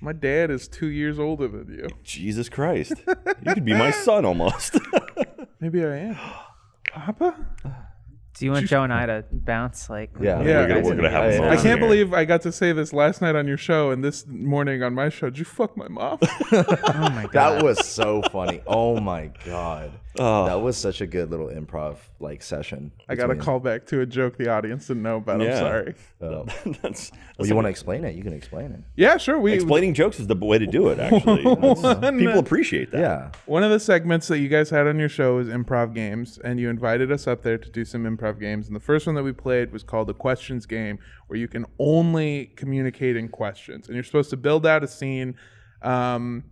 Speaker 1: My dad is two years older than you.
Speaker 4: Jesus Christ. you could be my son almost.
Speaker 1: Maybe I am. Papa?
Speaker 2: Do you want Joe and I to bounce like?
Speaker 3: Yeah,
Speaker 1: Yeah.
Speaker 4: we're gonna, we're gonna have
Speaker 3: I-
Speaker 4: a
Speaker 3: I
Speaker 4: moment
Speaker 1: I can't
Speaker 4: here.
Speaker 1: believe I got to say this last night on your show and this morning on my show. Did you fuck my mom?
Speaker 2: Oh my god.
Speaker 3: That was so funny. Oh my god.
Speaker 4: Oh.
Speaker 3: That was such a good little improv like session.
Speaker 1: I got a
Speaker 3: between-
Speaker 1: call back to a joke the audience didn't know about. I'm
Speaker 4: Yeah.
Speaker 1: sorry.
Speaker 3: Oh.
Speaker 4: that's,
Speaker 3: Well, you want to explain it? You can explain it.
Speaker 1: Yeah, sure. We
Speaker 4: explaining jokes is the way to do it. Actually, That's- people appreciate that.
Speaker 3: Yeah.
Speaker 1: One of the segments that you guys had on your show was improv games, and you invited us up there to do some improv games. And the first one that we played was called the questions game, where you can only communicate in questions, and you're supposed to build out a scene. Um,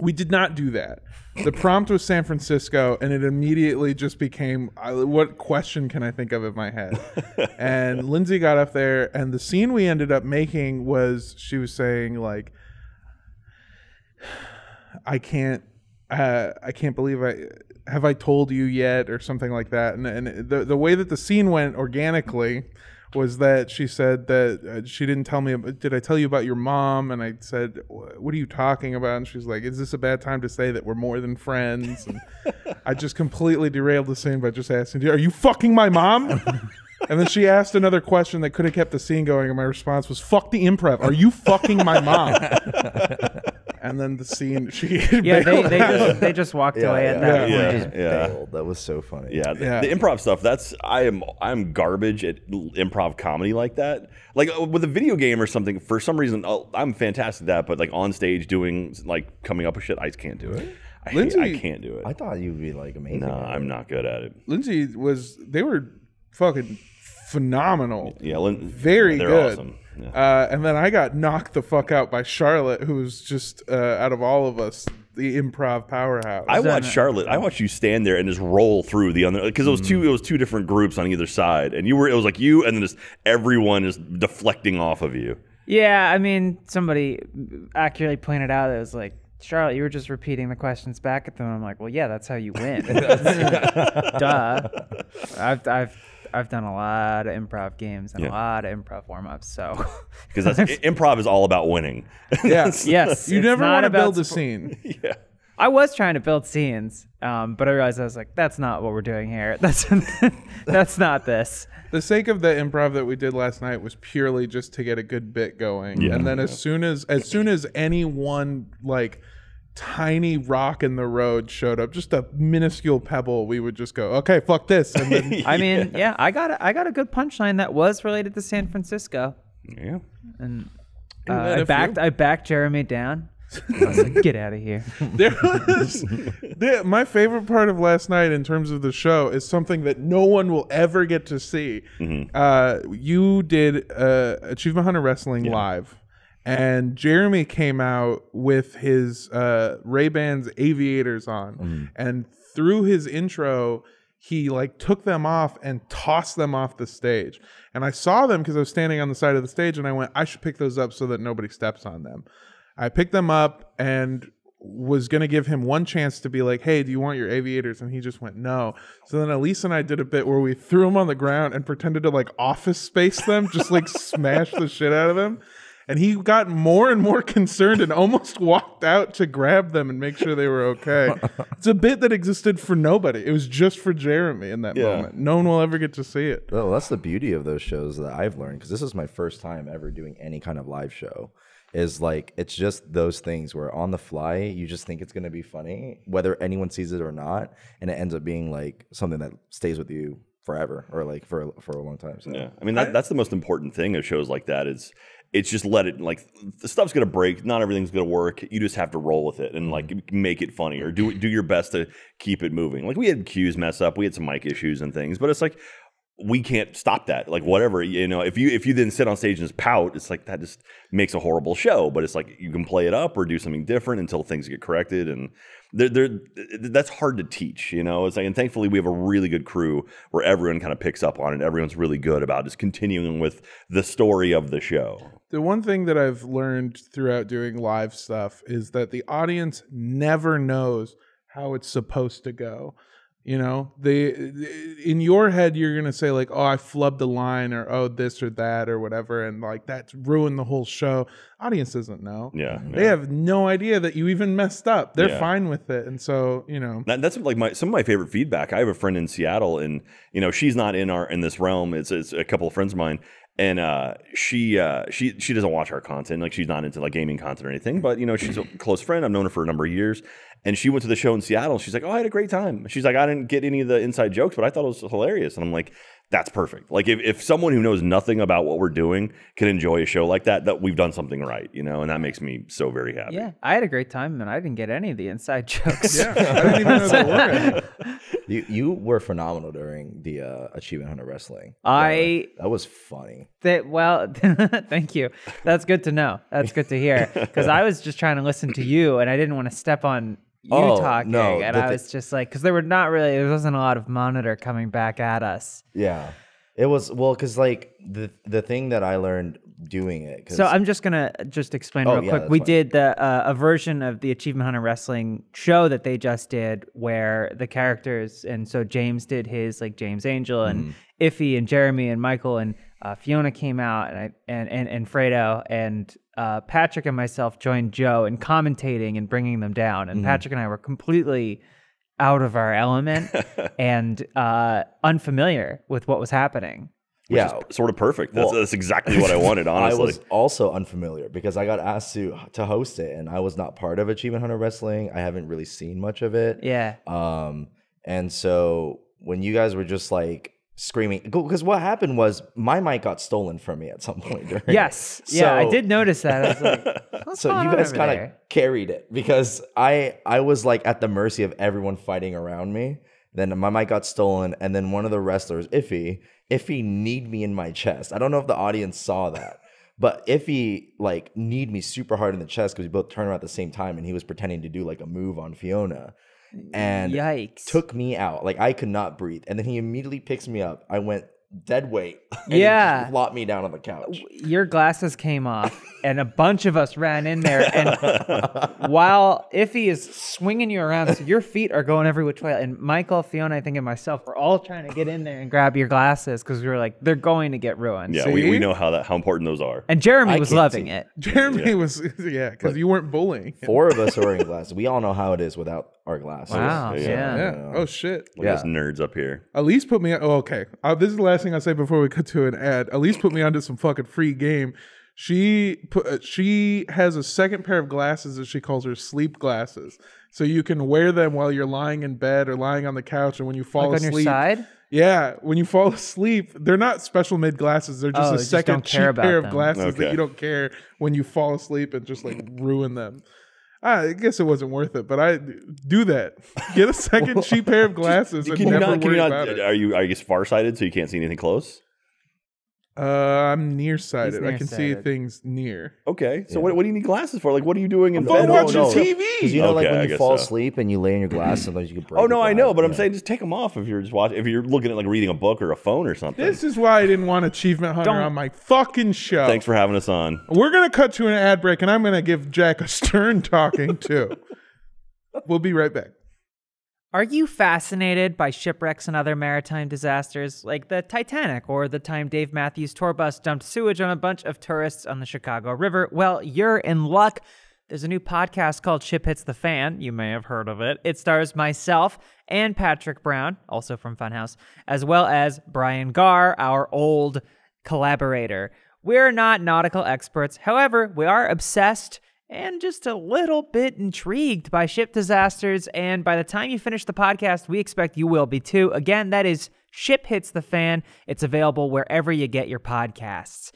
Speaker 1: we did not do that. The prompt was San Francisco, and it immediately just became, I- "What question can I think of in my head?" and Lindsay got up there, and the scene we ended up making was she was saying like, I can't uh, I can't believe I have I told you yet or something like that. And, and the the way that the scene went organically was that she said that uh, she didn't tell me. Did I tell you about your mom? And I said, "What are you talking about?" And she's like, "Is this a bad time to say that we're more than friends?" And I just completely derailed the scene by just asking, "Are you fucking my mom?" And then she asked another question that could have kept the scene going, and my response was, "Fuck the improv. Are you fucking my mom?" and then the scene, she
Speaker 2: Yeah, they, they
Speaker 1: out.
Speaker 2: just they just walked
Speaker 3: Yeah,
Speaker 2: away
Speaker 3: yeah,
Speaker 2: at that
Speaker 1: Yeah.
Speaker 2: point.
Speaker 3: They just
Speaker 4: Yeah.
Speaker 3: bailed. That was so funny.
Speaker 4: Yeah, the,
Speaker 1: Yeah.
Speaker 4: the improv stuff. That's I am I'm garbage at improv comedy like that. Like uh, with a video game or something. For some reason, I'll- I'm fantastic at that. But like on stage doing like coming up with shit, I just can't do it. I, hate-
Speaker 1: Lindsay-
Speaker 4: I can't do it.
Speaker 3: I thought you'd be like amazing.
Speaker 4: no,
Speaker 3: at.
Speaker 4: I'm not good at it.
Speaker 1: Lindsay was they were fucking phenomenal.
Speaker 4: Yeah, Lin-
Speaker 1: Very
Speaker 4: they're
Speaker 1: good.
Speaker 4: awesome. Yeah.
Speaker 1: Uh, and then I got knocked the fuck out by Charlotte, who's just uh, out of all of us the improv powerhouse.
Speaker 4: I
Speaker 2: that
Speaker 4: watched Charlotte. I watched you stand there and just roll through the other because it was two. It was two different groups on either side, and you were. It was like you, and then just everyone is deflecting off of you.
Speaker 2: Yeah, I mean, somebody accurately pointed out it was like, Charlotte, you were just repeating the questions back at them. I'm like, well, yeah, that's how you win. Duh. I've, I've I've done a lot of improv games and
Speaker 4: Yeah.
Speaker 2: a lot of improv warm ups. So
Speaker 4: because that's i- improv is all about winning.
Speaker 1: Yeah.
Speaker 2: yes,
Speaker 1: You
Speaker 2: it's
Speaker 1: never
Speaker 2: not
Speaker 1: want to
Speaker 2: about
Speaker 1: build a
Speaker 2: spo-
Speaker 1: scene.
Speaker 4: yeah.
Speaker 2: I was trying to build scenes, um, but I realized I was like, that's not what we're doing here. That's that's not this.
Speaker 1: The sake of the improv that we did last night was purely just to get a good bit going.
Speaker 4: Yeah.
Speaker 1: And then as soon as as soon as any one like tiny rock in the road showed up, just a minuscule pebble, we would just go, Okay, fuck this. And then
Speaker 2: I mean, yeah, I got a, I got a good punchline that was related to San Francisco,
Speaker 4: Yeah.
Speaker 2: and
Speaker 1: had
Speaker 2: uh,
Speaker 1: a
Speaker 2: I
Speaker 1: few.
Speaker 2: backed I backed Jeremy down. I was like, get out of here.
Speaker 1: there was there, my favorite part of last night in terms of the show is something that no one will ever get to see. Uh, you did uh, Achievement Hunter Wrestling live, and Jeremy came out with his uh, Ray Bans aviators on, and through his intro. He like took them off and tossed them off the stage. And I saw them because I was standing on the side of the stage and I went, I should pick those up so that nobody steps on them. I picked them up and was gonna give him one chance to be like, "Hey, do you want your aviators?" And he just went, "No." So then Elise and I did a bit where we threw them on the ground and pretended to like office space them, just like smash the shit out of them. And he got more and more concerned and almost walked out to grab them and make sure they were okay. It's a bit that existed for nobody. It was just for Jeremy in that
Speaker 4: Yeah.
Speaker 1: moment. No one will ever get to see it.
Speaker 3: Well, that's the beauty of those shows that I've learned because this is my first time ever doing any kind of live show. Is like it's just those things where on the fly you just think it's gonna be funny, whether anyone sees it or not, and it ends up being like something that stays with you forever or like for for a long time. So
Speaker 4: Yeah, I mean that, that's the most important thing of shows like that is it's just let it like the stuff's gonna break, not everything's gonna work. You just have to roll with it and like mm-hmm. make it funny or do do your best to keep it moving. Like we had cues mess up, we had some mic issues and things, but it's like we can't stop that. Like whatever you know, if you if you then sit on stage and just pout, it's like that just makes a horrible show. But it's like you can play it up or do something different until things get corrected and. They're, they're, that's hard to teach, you know. It's like, and thankfully we have a really good crew where everyone kind of picks up on it. Everyone's really good about just continuing with the story of the show.
Speaker 1: The one thing that I've learned throughout doing live stuff is that the audience never knows how it's supposed to go. You know, they in your head you're gonna say like, "Oh, I flubbed a line," or "Oh, this or that," or whatever, and like that's ruined the whole show. Audience doesn't know.
Speaker 4: Yeah,
Speaker 1: They
Speaker 4: yeah.
Speaker 1: have no idea that you even messed up. They're
Speaker 4: Yeah.
Speaker 1: fine with it, and so you know.
Speaker 4: That, that's like my some of my favorite feedback. I have a friend in Seattle, and you know she's not in our in this realm. It's, it's a couple of friends of mine, and uh, she uh, she she doesn't watch our content. Like she's not into like gaming content or anything. But you know she's a close friend. I've known her for a number of years, and she went to the show in Seattle. She's like, "Oh, I had a great time." She's like, "I didn't get any of the inside jokes, but I thought it was hilarious." And I'm like. That's perfect. Like if, if someone who knows nothing about what we're doing can enjoy a show like that, that we've done something right, you know, and that makes me so very happy.
Speaker 2: Yeah, I had a great time, and I didn't get any of the inside jokes.
Speaker 1: Yeah, I didn't even know there were any.
Speaker 3: you you were phenomenal during the uh, Achievement Hunter Wrestling.
Speaker 2: I
Speaker 3: That was funny.
Speaker 2: That well, thank you. That's good to know. That's good to hear because I was just trying to listen to you, and I didn't want to step on you
Speaker 3: Oh,
Speaker 2: talking,
Speaker 3: no,
Speaker 2: and I was just like, because there were not really, there wasn't a lot of monitor coming back at us.
Speaker 3: Yeah, it was well because like the the thing that I learned doing it
Speaker 2: So I'm just gonna just explain
Speaker 3: Oh,
Speaker 2: real
Speaker 3: yeah,
Speaker 2: quick. We
Speaker 3: fine.
Speaker 2: did the uh, a version of the Achievement Hunter Wrestling show that they just did, where the characters and so James did his like James Angel and
Speaker 3: Mm-hmm.
Speaker 2: Iffy and Jeremy and Michael and uh, Fiona came out and I and and, and Fredo and uh, Patrick and myself joined Joe in commentating and bringing them down.
Speaker 3: Mm-hmm.
Speaker 2: And Patrick and I were completely out of our element and uh, unfamiliar with what was happening.
Speaker 4: Which
Speaker 3: yeah,
Speaker 4: is sort of perfect. That's,
Speaker 3: Well,
Speaker 4: that's exactly what I wanted, honestly.
Speaker 3: I was also unfamiliar because I got asked to to host it, and I was not part of Achievement Hunter Wrestling. I haven't really seen much of it.
Speaker 2: Yeah.
Speaker 3: Um, and so when you guys were just like screaming, because what happened was my mic got stolen from me at some point.
Speaker 2: Yes. Yeah, I did notice that. I was like,
Speaker 3: so you guys kind of carried it because I I was like at the mercy of everyone fighting around me. Then my mic got stolen, and then one of the wrestlers, Iffy, Iffy kneed me in my chest. I don't know if the audience saw that, but Iffy like kneed me super hard in the chest because we both turned around at the same time, and he was pretending to do like a move on Fiona, and
Speaker 2: Yikes.
Speaker 3: took me out. Like I could not breathe, and then he immediately picks me up. I went dead weight. and he
Speaker 2: Yeah.
Speaker 3: flopped me down on the couch.
Speaker 2: Your glasses came off, and a bunch of us ran in there. And while Iffy is swinging you around, so your feet are going every which way. And Michael, Fiona, I think, and myself, we're all trying to get in there and grab your glasses because we were like, they're going to get ruined.
Speaker 4: Yeah, we, we know how that how important those are.
Speaker 2: And Jeremy
Speaker 3: I
Speaker 2: was loving
Speaker 3: see.
Speaker 2: it.
Speaker 1: Jeremy was yeah, because you weren't bullying.
Speaker 3: Four of us are wearing glasses. We all know how it is without our glasses.
Speaker 2: Wow.
Speaker 4: Yeah.
Speaker 2: Yeah.
Speaker 1: Yeah. Oh shit.
Speaker 4: Look at us nerds up here.
Speaker 1: Elise put me. Oh, okay. Uh, this is the last thing I say before we cut to an ad. Elise put me onto some fucking free game. She put. Uh, she has a second pair of glasses that she calls her sleep glasses. So you can wear them while you're lying in bed or lying on the couch, and when you fall
Speaker 2: Like on
Speaker 1: asleep.
Speaker 2: your side?
Speaker 1: Yeah, when you fall asleep, they're not special made glasses. They're just
Speaker 2: Oh,
Speaker 1: a
Speaker 2: you just
Speaker 1: second cheap
Speaker 2: about
Speaker 1: pair of
Speaker 2: them.
Speaker 1: glasses that you don't care when you fall asleep and just like ruin them. I guess it wasn't worth it, but I do that. Get a second cheap pair of glasses and
Speaker 4: Can you
Speaker 1: never
Speaker 4: not? Can
Speaker 1: worry
Speaker 4: you
Speaker 1: about it.
Speaker 4: Are you? I guess farsighted, so you can't see anything close.
Speaker 1: Uh, I'm nearsighted. I can see
Speaker 2: nearsighted.
Speaker 1: things near.
Speaker 4: Okay, so what, what do you need glasses for? Like, what are you doing in
Speaker 1: fucking
Speaker 4: bed?
Speaker 1: watching
Speaker 4: Oh, no.
Speaker 1: TV.
Speaker 3: Because you know, like
Speaker 4: Okay, I
Speaker 3: when you fall
Speaker 4: so.
Speaker 3: asleep and you lay in your glass, sometimes you can break.
Speaker 4: Oh no,
Speaker 3: your
Speaker 4: I know,
Speaker 3: glass.
Speaker 4: but I'm saying just take them off if you're just watching. If you're looking at like reading a book or a phone or something.
Speaker 1: This is why I didn't want Achievement Hunter
Speaker 2: Don't-
Speaker 1: on my fucking show.
Speaker 4: Thanks for having us on.
Speaker 1: We're gonna cut to an ad break, and I'm gonna give Jack a stern talking too. we'll be right back.
Speaker 2: Are you fascinated by shipwrecks and other maritime disasters like the Titanic or the time Dave Matthews tour bus dumped sewage on a bunch of tourists on the Chicago River? Well, you're in luck. There's a new podcast called Ship Hits the Fan. You may have heard of it. It stars myself and Patrick Brown, also from Funhaus, as well as Brian Gaar, our old collaborator. We're not nautical experts. However, we are obsessed and just a little bit intrigued by ship disasters. And by the time you finish the podcast, we expect you will be too. Again, that is Ship Hits the Fan. It's available wherever you get your podcasts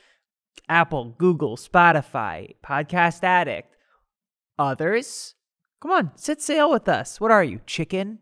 Speaker 2: Apple, Google, Spotify, Podcast Addict, others. Come on, sit sail with us. What are you, chicken?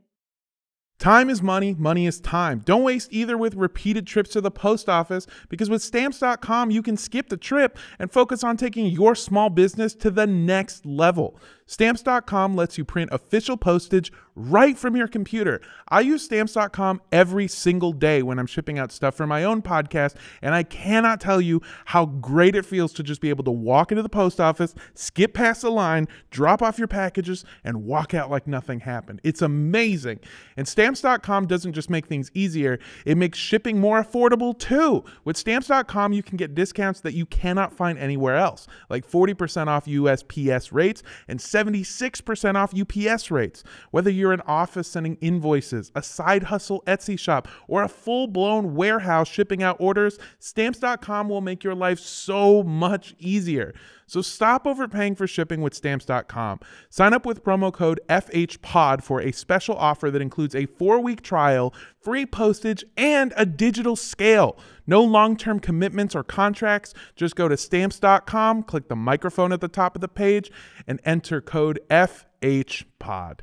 Speaker 1: Time is money, money is time. Don't waste either with repeated trips to the post office because with stamps.com, you can skip the trip and focus on taking your small business to the next level. Stamps.com lets you print official postage right from your computer. I use stamps.com every single day when I'm shipping out stuff for my own podcast, and I cannot tell you how great it feels to just be able to walk into the post office, skip past the line, drop off your packages, and walk out like nothing happened. It's amazing. And stamps.com doesn't just make things easier, it makes shipping more affordable too. With stamps.com, you can get discounts that you cannot find anywhere else, like 40% off USPS rates and 76% off UPS rates. Whether you're an office sending invoices, a side hustle Etsy shop, or a full blown warehouse shipping out orders, stamps.com will make your life so much easier. So stop overpaying for shipping with stamps.com. Sign up with promo code FHPOD for a special offer that includes a four week trial, free postage, and a digital scale. No long term commitments or contracts. Just go to stamps.com, click the microphone at the top of the page, and enter code FHPOD.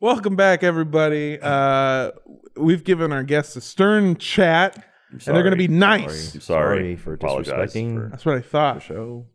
Speaker 1: Welcome back, everybody. Uh, we've given our guests a stern chat, and they're going to be nice.
Speaker 4: I'm sorry.
Speaker 3: Sorry for
Speaker 4: Apologize
Speaker 3: disrespecting
Speaker 4: for-
Speaker 1: That's what I thought.
Speaker 3: show.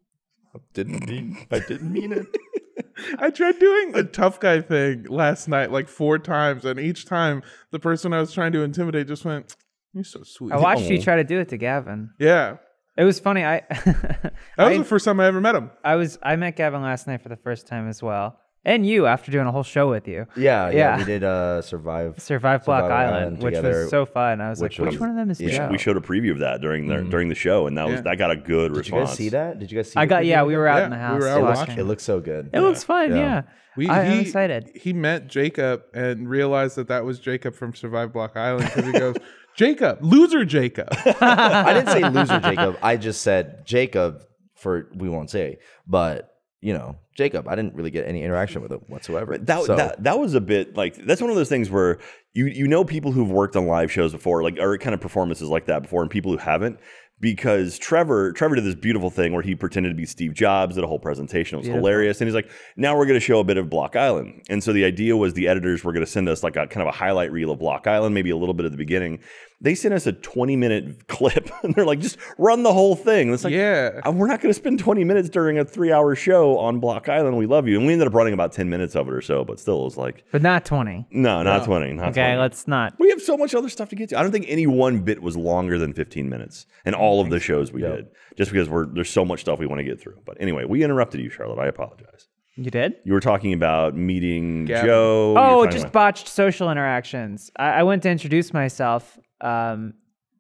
Speaker 4: Didn't mean. I didn't mean it.
Speaker 1: I tried doing a tough guy thing last night like four times, and each time the person I was trying to intimidate just went, "You're so sweet."
Speaker 2: I watched you try to do it to Gavin.
Speaker 1: yeah,
Speaker 2: It was funny. I
Speaker 1: that was
Speaker 2: I,
Speaker 1: the first time I ever met him.
Speaker 2: I was I met Gavin last night for the first time as well, and you after doing a whole show with you.
Speaker 3: Yeah, yeah,
Speaker 2: Yeah.
Speaker 3: We did uh, survive.
Speaker 2: Survive Block
Speaker 3: Survival
Speaker 2: Island,
Speaker 3: Island
Speaker 2: which
Speaker 3: together,
Speaker 2: was so fun. I was
Speaker 3: which
Speaker 2: like, which one of them is
Speaker 3: yeah.
Speaker 2: Joe?
Speaker 4: We showed a preview of that during the during the show, and that was
Speaker 1: Yeah.
Speaker 4: that got a good
Speaker 3: Did you
Speaker 4: response.
Speaker 3: guys see that? Did you guys see?
Speaker 2: I got yeah. We were out
Speaker 1: Yeah,
Speaker 2: in the house.
Speaker 1: we
Speaker 2: house.
Speaker 1: were out
Speaker 3: It looks,
Speaker 1: watching.
Speaker 3: it looks so good.
Speaker 2: It looks fun.
Speaker 3: Yeah.
Speaker 2: Yeah,
Speaker 1: We,
Speaker 2: I,
Speaker 1: he,
Speaker 2: am excited.
Speaker 1: He met Jacob and realized that that was Jacob from Survive Block Island because he goes, "Jacob, loser Jacob."
Speaker 3: I didn't say loser Jacob. I just said Jacob for we won't say, but you know Jacob. I didn't really get any interaction with him whatsoever.
Speaker 4: That,
Speaker 3: So-
Speaker 4: that that was a bit like that's one of those things where you you know people who've worked on live shows before, like or kind of performances like that before, and people who haven't. Because Trevor Trevor did this beautiful thing where he pretended to be Steve Jobs, did a whole presentation. It was hilarious, and he's like, "Now we're going to show a bit of Block Island." And so the idea was the editors were going to send us like a kind of a highlight reel of Block Island, maybe a little bit at the beginning, They sent us a 20 minute clip and they're like, just run the whole thing. It's like,
Speaker 1: Yeah.
Speaker 4: uh, we're not going to spend 20 minutes during a three hour show on Block Island. We love you. And we ended up running about 10 minutes of it or so, but still, it was like,
Speaker 2: but not 20.
Speaker 4: no, not 20. Not
Speaker 2: Okay,
Speaker 4: 20.
Speaker 2: let's not.
Speaker 4: we have so much other stuff to get to. I don't think any one bit was longer than 15 minutes in all of the shows we did, just because we're there's so much stuff we want to get through. But anyway, we interrupted you, Charlotte. I apologize.
Speaker 2: You did?
Speaker 4: You were talking about meeting
Speaker 1: Gavin.
Speaker 4: Joe.
Speaker 2: Oh, just
Speaker 4: about-
Speaker 2: botched social interactions. I, I went to introduce myself, um,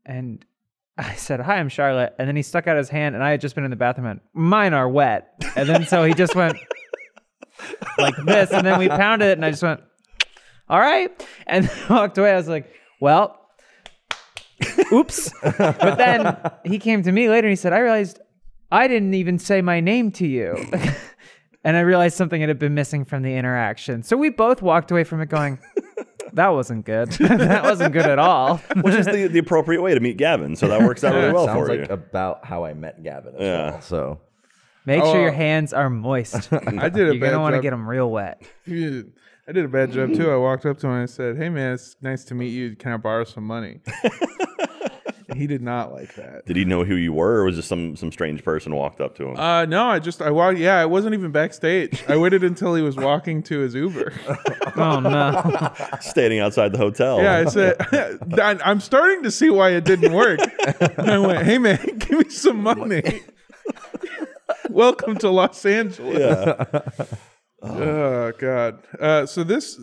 Speaker 2: and I said, "Hi, I'm Charlotte." And then he stuck out his hand, and I had just been in the bathroom. and Mine are wet. And then so he just went like this, and then we pounded it, and I just went, "All right," and walked away. I was like, "Well." Oops. but then he came to me later and he said, I realized I didn't even say my name to you. and I realized something had been missing from the interaction. So we both walked away from it going, that wasn't good. that wasn't good at all.
Speaker 4: which is the, the appropriate way to meet Gavin. So that works out really well
Speaker 3: Sounds
Speaker 4: for
Speaker 3: like
Speaker 4: you.
Speaker 3: about how I met Gavin as
Speaker 4: Yeah.
Speaker 3: well. So
Speaker 2: Make sure your
Speaker 1: Oh.
Speaker 2: hands are moist.
Speaker 1: I did a
Speaker 2: You're
Speaker 1: bad
Speaker 2: going to want to
Speaker 1: job.
Speaker 2: get them real wet.
Speaker 1: I did a bad job too. I walked up to him and I said, "Hey man, it's nice to meet you. Can I borrow some money?" He did not like that.
Speaker 4: Did he know who you were, or was just some some strange person walked up to him?
Speaker 1: Uh, no, I just I walked. Yeah, I wasn't even backstage. I waited until he was walking to his Uber.
Speaker 2: Oh, no.
Speaker 4: Standing outside the hotel.
Speaker 1: Yeah, I said, "I- I'm starting to see why it didn't work. And I went, hey man, give me some money. Welcome to Los Angeles. Oh God! Uh, so this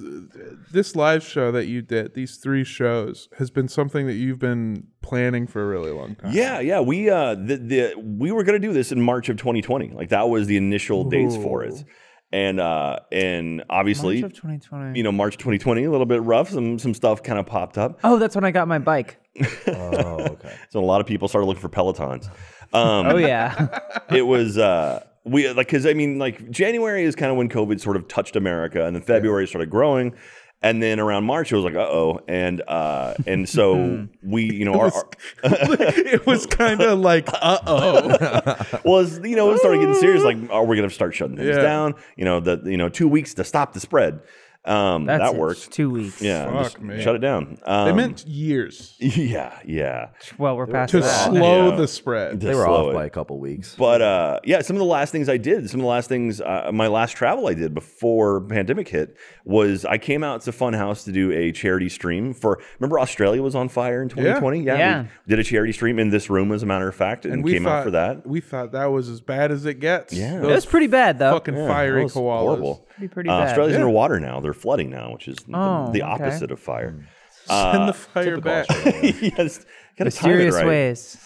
Speaker 1: this live show that you did, these three shows, has been something that you've been planning for a really long time.
Speaker 4: Yeah, yeah. We uh the, the we were gonna do this in March of 2020. Like that was the initial dates for it. And uh and obviously
Speaker 2: March of 2020.
Speaker 4: you know, March 2020, a little bit rough. Some some stuff kind of popped up.
Speaker 2: Oh, that's when I got my bike.
Speaker 3: Oh, okay.
Speaker 4: So a lot of people started looking for Pelotons. Um
Speaker 2: Oh, yeah.
Speaker 4: it was uh we like because I mean like January is kind of when COVID sort of touched America, and then February started growing, and then around March it was like uh oh, and uh and so we you know our, our
Speaker 1: it was kind of like, uh oh.
Speaker 4: was you know it started getting serious. Like, are we going to start shutting things
Speaker 1: Yeah.
Speaker 4: down? You know, the you know two weeks to stop the spread. Um,
Speaker 2: That's
Speaker 4: that
Speaker 2: it.
Speaker 4: worked.
Speaker 2: Two weeks.
Speaker 4: Yeah,
Speaker 1: Fuck,
Speaker 4: just
Speaker 1: man.
Speaker 4: shut it down. Um,
Speaker 1: They meant years
Speaker 4: yeah, yeah.
Speaker 2: Well, we're past
Speaker 1: to
Speaker 2: that.
Speaker 1: slow
Speaker 4: Yeah.
Speaker 1: the spread.
Speaker 3: They were
Speaker 4: slow
Speaker 3: off
Speaker 4: it.
Speaker 3: by a couple weeks.
Speaker 4: But uh, yeah, some of the last things I did, some of the last things, uh, my last travel I did before pandemic hit was I came out to Funhaus to do a charity stream for. Remember, Australia was on fire in 2020.
Speaker 2: Yeah.
Speaker 4: we did a charity stream in this room, as a matter of fact, and,
Speaker 1: And we
Speaker 4: came
Speaker 1: thought
Speaker 4: out for that.
Speaker 1: We thought that was as bad as it gets.
Speaker 4: Yeah.
Speaker 2: It
Speaker 1: Those
Speaker 2: was pretty bad, though.
Speaker 1: fucking
Speaker 4: Yeah,
Speaker 1: fiery
Speaker 4: was
Speaker 1: koalas.
Speaker 4: Horrible.
Speaker 2: Pretty, pretty
Speaker 4: Uh,
Speaker 2: bad.
Speaker 4: Australia's
Speaker 1: Yeah.
Speaker 4: underwater now. They're flooding now, which is the-
Speaker 2: Oh,
Speaker 4: the,
Speaker 2: okay.
Speaker 4: opposite of fire.
Speaker 1: Send the fire back.
Speaker 4: yes, gotta time it
Speaker 2: Mysterious
Speaker 4: right.
Speaker 2: ways.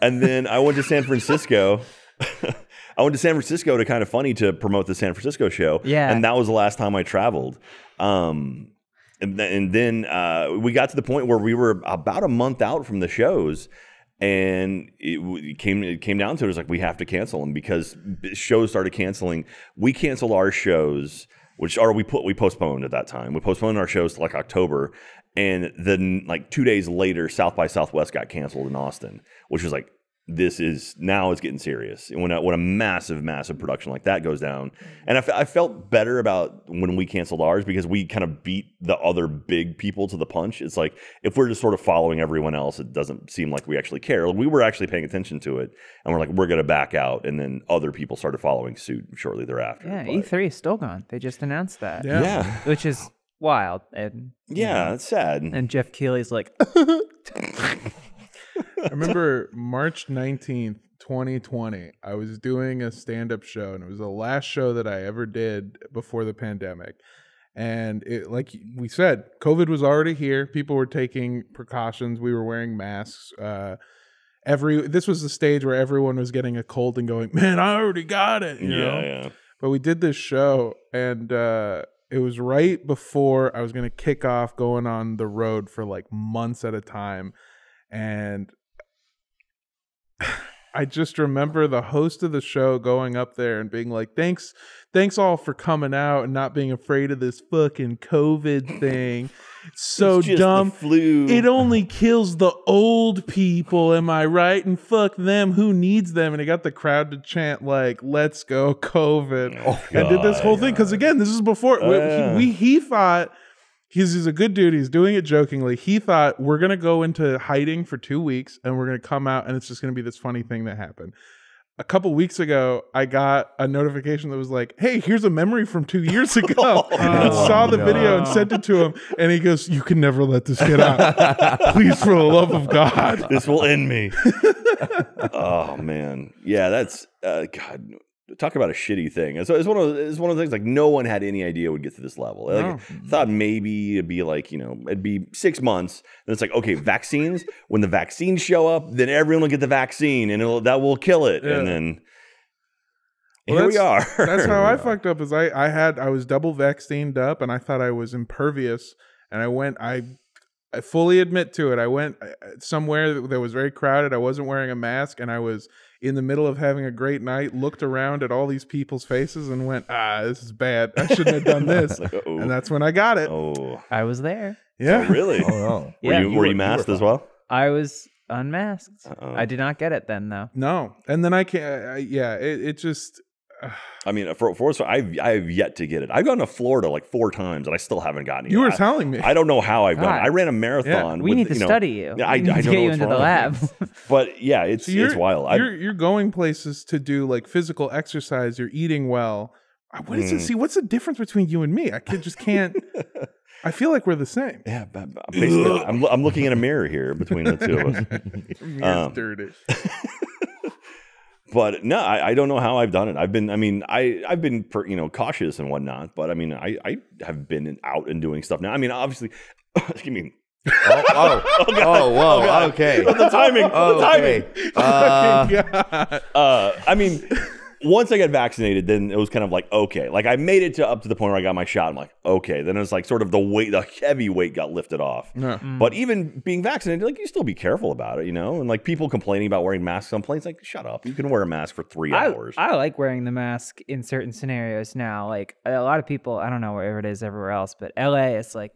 Speaker 4: And then I went to San Francisco. I went to San Francisco to kind of funny to promote the San Francisco show.
Speaker 2: Yeah.
Speaker 4: and that was the last time I traveled. Um, and, th- and then uh, we got to the point where we were about a month out from the shows. And it, w- it came it came down to it, it was like we have to cancel them because b- shows started canceling. We canceled our shows, which are we put we postponed at that time. We postponed our shows to like October, and then like two days later, South by Southwest got canceled in Austin, which was like this is now it's getting serious. And when a, when a massive massive production like that goes down, and I, felt better about when we canceled ours because we kind of beat the other big people to the punch. It's like if we're just sort of following everyone else, it doesn't seem like we actually care. We were actually paying attention to it, and we're like we're going to back out, and then other people started following suit shortly thereafter.
Speaker 2: Yeah,
Speaker 4: But-
Speaker 2: E3 is still gone. They just announced that.
Speaker 1: Yeah.
Speaker 4: yeah,
Speaker 2: Which is wild. And
Speaker 4: yeah, it's sad.
Speaker 2: and Geoff Keighley's like,
Speaker 1: I remember March 19th, 2020. I was doing a stand up show, and it was the last show that I ever did before the pandemic. And it, like we said, COVID was already here. People were taking precautions. We were wearing masks. Uh, every this was the stage where everyone was getting a cold and going, "Man, I already got it." You
Speaker 4: yeah,
Speaker 1: know?
Speaker 4: yeah.
Speaker 1: but we did this show and uh it was right before I was going to kick off going on the road for like months at a time and I just remember the host of the show going up there and being like thanks thanks all for coming out and not being afraid of this fucking covid thing so
Speaker 4: It's just the
Speaker 1: dumb
Speaker 4: flu.
Speaker 1: it only kills the old people, am I right? And fuck them, who needs them? And it got the crowd to chant like "Let's go COVID," oh, and did this whole thing because again, this is before we,
Speaker 4: Oh, yeah.
Speaker 1: we uh. he thought He's, he's a good dude. He's doing it jokingly. He thought we're gonna go into hiding for two weeks and we're gonna come out and it's just gonna be this funny thing that happened. A couple weeks ago, I got a notification that was like, "Hey, here's a memory from two years ago." and I saw the video and sent it to him, and he goes, "You can never let this get out, please, for the love of God."
Speaker 4: this will end me. oh man, yeah, that's uh, God. Talk about a shitty thing. It's, it's one of it's one of the things like no one had any idea would get to this level. Like,
Speaker 1: No.
Speaker 4: Thought maybe it'd be like you know it'd be six months. And it's like okay, vaccines. When the vaccines show up, then everyone will get the vaccine, and it'll, that will kill it.
Speaker 1: Yeah.
Speaker 4: And then
Speaker 1: Well,
Speaker 4: here we are.
Speaker 1: that's how I fucked up. Is I I had I was double vaccinated up, and I thought I was impervious, and I went I. I fully admit to it. I went uh, somewhere that was very crowded. I wasn't wearing a mask, and I was in the middle of having a great night. Looked around at all these people's faces and went, "Ah, this is bad. I shouldn't have done this."
Speaker 4: Like, uh-oh.
Speaker 1: and that's when I got it.
Speaker 4: oh,
Speaker 2: I was there.
Speaker 1: Yeah,
Speaker 4: really?
Speaker 3: Oh no.
Speaker 4: Were
Speaker 2: Yeah,
Speaker 4: you,
Speaker 3: you
Speaker 4: were
Speaker 3: were-
Speaker 4: you
Speaker 3: you were
Speaker 4: masked as well?
Speaker 2: I was unmasked.
Speaker 4: Uh-oh.
Speaker 2: I did not get it then, though.
Speaker 1: No, and then I can't. I, yeah, it, it just.
Speaker 4: I mean, for for so I've I've yet to get it. I've gone to Florida like four times and I still haven't gotten it.
Speaker 1: You were
Speaker 4: I-
Speaker 1: telling me.
Speaker 4: I don't know how I've done. it. I ran a marathon.
Speaker 2: We
Speaker 4: with,
Speaker 2: need to
Speaker 4: you know-
Speaker 2: study you.
Speaker 4: Yeah, I, I don't
Speaker 2: to
Speaker 4: know
Speaker 2: get you into the lab.
Speaker 4: But yeah, it's
Speaker 1: So
Speaker 4: it's wild.
Speaker 1: You're you're going places to do like physical exercise. You're eating well. Uh, What is it?
Speaker 4: Mm.
Speaker 1: See, what's the difference between you and me? I could, just can't. I feel like we're the same.
Speaker 4: yeah, but- but basically, I'm I'm looking in a mirror here between the two of us.
Speaker 1: Mirror's
Speaker 4: Um,
Speaker 1: dirty.
Speaker 4: But no, I, I don't know how I've done it. I've been, I mean, I I've been per, you know cautious and whatnot. But I mean, I I have been out and doing stuff now. I mean, obviously, excuse me.
Speaker 3: Oh, oh, oh, oh, whoa,
Speaker 4: God.
Speaker 3: okay.
Speaker 4: The timing, the timing.
Speaker 3: okay. Uh,
Speaker 4: uh, I mean, once I got vaccinated, then it was kind of like okay, like I made it to up to the point where I got my shot. I'm like okay, then it's like sort of the weight, the heavy weight got lifted off.
Speaker 1: No.
Speaker 4: But even being vaccinated, like you still be careful about it, you know. And like people complaining about wearing masks on planes, like shut up, you can wear a mask for three
Speaker 2: I,
Speaker 4: hours.
Speaker 2: I like wearing the mask in certain scenarios now. Like a lot of people, I don't know where it is everywhere else, but LA, it's like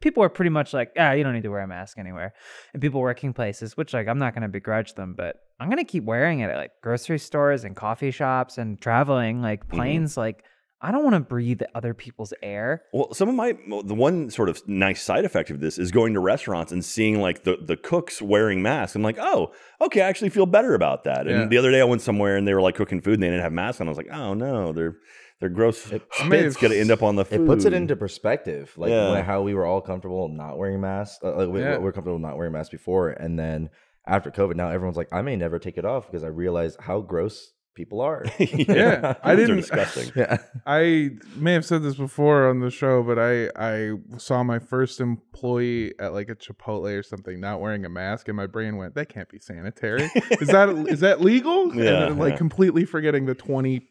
Speaker 2: people are pretty much like, ah, you don't need to wear a mask anywhere. And people working places, which like I'm not going to begrudge them, but I'm going to keep wearing it at like grocery stores and coffee shops and traveling, like planes. Like I don't want to breathe other people's air.
Speaker 4: Well, some of my the one sort of nice side effect of this is going to restaurants and seeing like the the cooks wearing masks. I'm like, oh, okay, I actually feel better about that. And
Speaker 1: Yeah.
Speaker 4: the other day I went somewhere and they were like cooking food and they didn't have masks on. I was like, oh no, they're they're gross
Speaker 1: may
Speaker 4: spits
Speaker 1: have-
Speaker 4: gonna end up on the food.
Speaker 3: It puts it into perspective, like
Speaker 4: Yeah.
Speaker 3: how we were all comfortable not wearing masks. Uh, like we,
Speaker 1: Yeah.
Speaker 3: we were comfortable not wearing masks before, and then after COVID, now everyone's like, I may never take it off because I realize how gross people are.
Speaker 1: Yeah, I didn't-
Speaker 4: disgusting.
Speaker 3: yeah.
Speaker 1: I may have said this before on the show, but I I saw my first employee at like a Chipotle or something not wearing a mask, and my brain went, "That can't be sanitary. Is that is that legal?" and
Speaker 4: Yeah,
Speaker 1: then, like
Speaker 4: yeah.
Speaker 1: completely forgetting the twenty,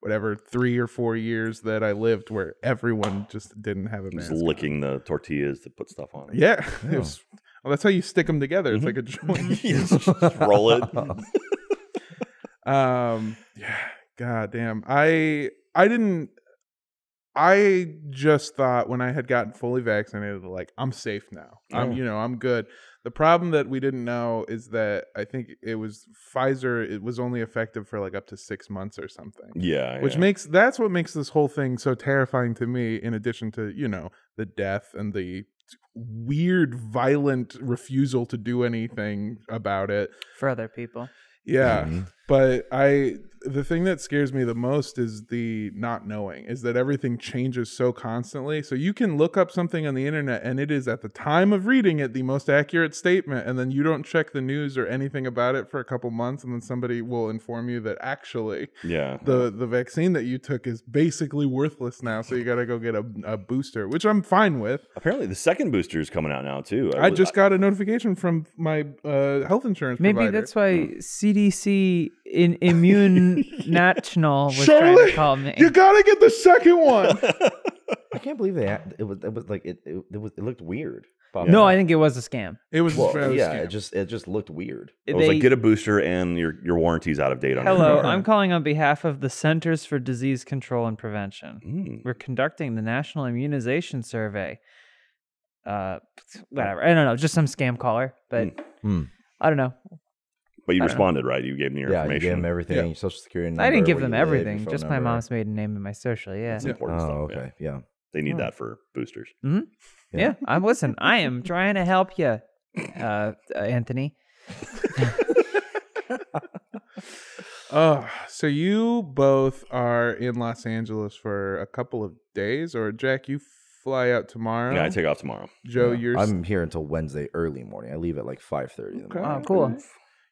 Speaker 1: whatever, three or four years that I lived where everyone just didn't have a
Speaker 4: Just
Speaker 1: mask. on.
Speaker 4: licking the tortillas to put stuff on it.
Speaker 1: Yeah, it was- well, that's how you stick them together. It's like a joint.
Speaker 4: You just, roll it.
Speaker 1: Um, yeah, god damn. I I didn't. I just thought when I had gotten fully vaccinated, like I'm safe now. I'm, you know, I'm good. The problem that we didn't know is that I think it was Pfizer. It was only effective for like up to six months or something.
Speaker 4: Yeah,
Speaker 1: Which
Speaker 4: yeah.
Speaker 1: makes that's what makes this whole thing so terrifying to me. In addition to you know the death and the weird, violent refusal to do anything about it.
Speaker 2: For other people,
Speaker 1: Yeah,
Speaker 3: Mhm.
Speaker 1: But I the thing that scares me the most is the not knowing is that everything changes so constantly. So you can look up something on the internet and it is at the time of reading it the most accurate statement and then you don't check the news or anything about it for a couple months and then somebody will inform you that actually
Speaker 4: yeah.
Speaker 1: the the vaccine that you took is basically worthless now so you got to go get a, a booster, which I'm fine with.
Speaker 4: Apparently, the second booster is coming out now too.
Speaker 1: I
Speaker 4: was-
Speaker 1: just got a notification from my uh, health insurance
Speaker 2: maybe
Speaker 1: provider.
Speaker 2: that's why CDC in Immune National was trying
Speaker 1: Charlie,
Speaker 2: to call me.
Speaker 1: you got to get the second one.
Speaker 3: I can't believe they. It was. It was like it. It, it was. It looked weird. Bob.
Speaker 2: no, I think it was a scam.
Speaker 1: It was,
Speaker 3: Well,
Speaker 1: it was
Speaker 3: yeah.
Speaker 1: scam.
Speaker 3: It just. It just looked weird.
Speaker 4: I was
Speaker 2: They-
Speaker 4: like, get a booster and your your warranty's out of date on your
Speaker 2: Hello,
Speaker 4: car.
Speaker 2: I'm calling on behalf of the Centers for Disease Control and Prevention.
Speaker 4: Mm.
Speaker 2: We're conducting the National Immunization Survey. Uh, whatever. I don't know, just some scam caller, but
Speaker 3: Hmm.
Speaker 2: I don't know.
Speaker 4: But you
Speaker 2: I don't know.
Speaker 4: responded, right? You gave me your
Speaker 3: Yeah, you
Speaker 4: information.
Speaker 3: gave them everything.
Speaker 1: Yeah.
Speaker 3: Your social security number.
Speaker 2: I didn't give them
Speaker 3: you live, your
Speaker 2: everything,
Speaker 3: phone
Speaker 2: just my mom's maiden name and my social. Yeah.
Speaker 4: That's important
Speaker 3: Oh,
Speaker 4: stuff.
Speaker 3: okay. Yeah.
Speaker 4: They need
Speaker 2: Oh.
Speaker 4: that for boosters. Hmm.
Speaker 2: Yeah. I'm listen. I am trying to help you, uh, Anthony.
Speaker 1: Oh, so you both are in Los Angeles for a couple of days, or Jack, you fly out tomorrow.
Speaker 4: Yeah, I take off tomorrow.
Speaker 1: Joe,
Speaker 3: Yeah.
Speaker 1: you're
Speaker 3: I'm here until Wednesday early morning. I leave at like five thirty.
Speaker 1: Okay.
Speaker 2: Oh, cool.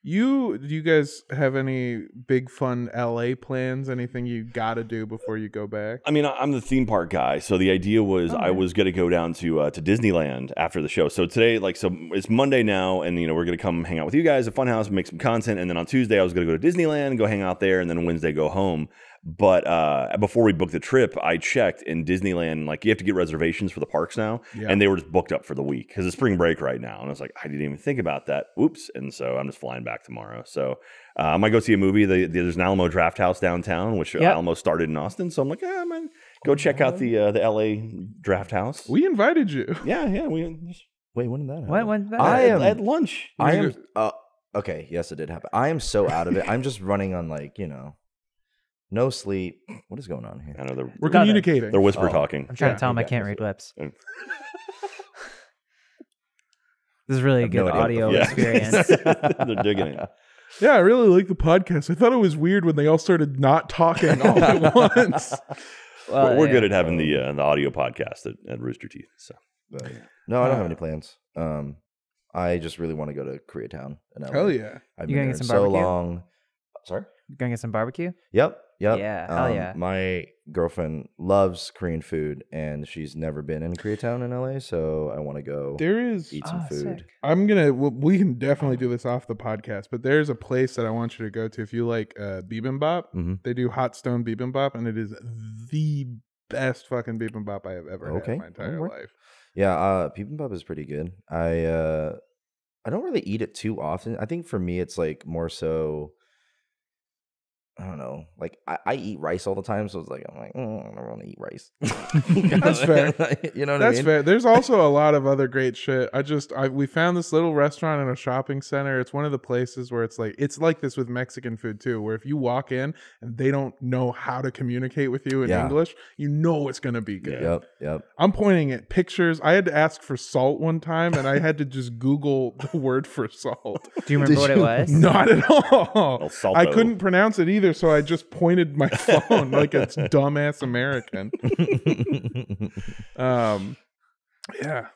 Speaker 1: You do you guys have any big fun LA plans? Anything you got to do before you go back?
Speaker 4: I mean, I'm the theme park guy, so the idea was I was going to go down to uh, to Disneyland after the show. So today, like, so it's Monday now, and you know we're going to come hang out with you guys at Funhaus, make some content, and then on Tuesday I was going to go to Disneyland, go hang out there, and then Wednesday go home. But uh, before we booked the trip, I checked in Disneyland, like you have to get reservations for the parks now,
Speaker 1: Yeah.
Speaker 4: and they were just booked up for the week because it's spring break right now. And I was like, I didn't even think about that. Whoops! And so I'm just flying back tomorrow. So uh, I might go see a movie. The, there's an Alamo Draft House downtown, which
Speaker 2: Yep.
Speaker 4: Alamo started in Austin. So I'm like, yeah, I might go check out the uh, the LA Draft House.
Speaker 1: We invited you.
Speaker 4: yeah, yeah, we just,
Speaker 3: Wait, when did that happen?
Speaker 2: What? When's that?
Speaker 3: I
Speaker 4: at,
Speaker 3: am-
Speaker 4: at lunch.
Speaker 3: I am. Uh, okay, yes, it did happen. I am so out of it. I'm just running on like you know, no sleep. What is going on here?
Speaker 4: I know they're
Speaker 1: We're
Speaker 2: Got it.
Speaker 1: communicating.
Speaker 4: they're whisper
Speaker 3: Oh.
Speaker 4: talking.
Speaker 2: I'm trying
Speaker 1: Yeah,
Speaker 2: to tell him I
Speaker 3: okay,
Speaker 2: can't read
Speaker 3: see.
Speaker 2: lips.
Speaker 4: Mm.
Speaker 2: This is really a
Speaker 3: have no
Speaker 2: good
Speaker 3: idea what the
Speaker 2: audio
Speaker 4: Yeah.
Speaker 2: experience.
Speaker 4: they're digging it.
Speaker 1: Yeah, I really like the podcast. I thought it was weird when they all started not talking all at once.
Speaker 2: Well,
Speaker 4: we're we're
Speaker 2: yeah.
Speaker 4: good at having the uh, the audio podcast at, at Rooster Teeth. So
Speaker 3: But, no, I don't have
Speaker 1: Uh,
Speaker 3: any plans. Um, I just really want to go to Koreatown. In LA.
Speaker 1: Hell yeah.
Speaker 3: I've
Speaker 2: You
Speaker 3: been
Speaker 2: gonna
Speaker 3: there
Speaker 2: get
Speaker 3: in
Speaker 2: some
Speaker 3: so
Speaker 2: barbecue?
Speaker 3: long. Sorry.
Speaker 2: Gonna get some barbecue?
Speaker 3: Yep. Yep.
Speaker 2: Yeah, hell
Speaker 3: Um,
Speaker 2: yeah.
Speaker 3: My girlfriend loves Korean food, and she's never been in Koreatown in LA, so I want to go
Speaker 1: There is
Speaker 3: eat some
Speaker 2: Ah,
Speaker 3: food.
Speaker 2: sick.
Speaker 1: I'm gonna. Well, we can definitely do this off the podcast, but there's a place that I want you to go to if you like uh, bibimbap.
Speaker 3: Mhm.
Speaker 1: They do hot stone bibimbap, and it is the best fucking bibimbap I have ever had
Speaker 3: Okay,
Speaker 1: in my entire
Speaker 3: alright.
Speaker 1: life.
Speaker 3: Yeah, uh, bibimbap is pretty good. I uh, I don't really eat it too often. I think for me, it's like more so. I don't know. Like I, I eat rice all the time, so it's like I'm like mm, I don't want to eat rice.
Speaker 1: That's fair.
Speaker 3: you know what
Speaker 1: That's
Speaker 3: I mean?
Speaker 1: fair. There's also a lot of other great shit. I just I we found this little restaurant in a shopping center. It's one of the places where it's like it's like this with Mexican food too, where if you walk in and they don't know how to communicate with you in
Speaker 3: Yeah.
Speaker 1: English, you know it's gonna be good.
Speaker 3: Yep, yep.
Speaker 1: I'm pointing at pictures. I had to ask for salt one time, and I had to just Google the word for salt.
Speaker 2: Do you remember
Speaker 3: Did
Speaker 2: what it was?
Speaker 1: Not at all.
Speaker 4: El Salto.
Speaker 1: I couldn't pronounce it either, so I just pointed my phone like it's dumbass American. Um, yeah.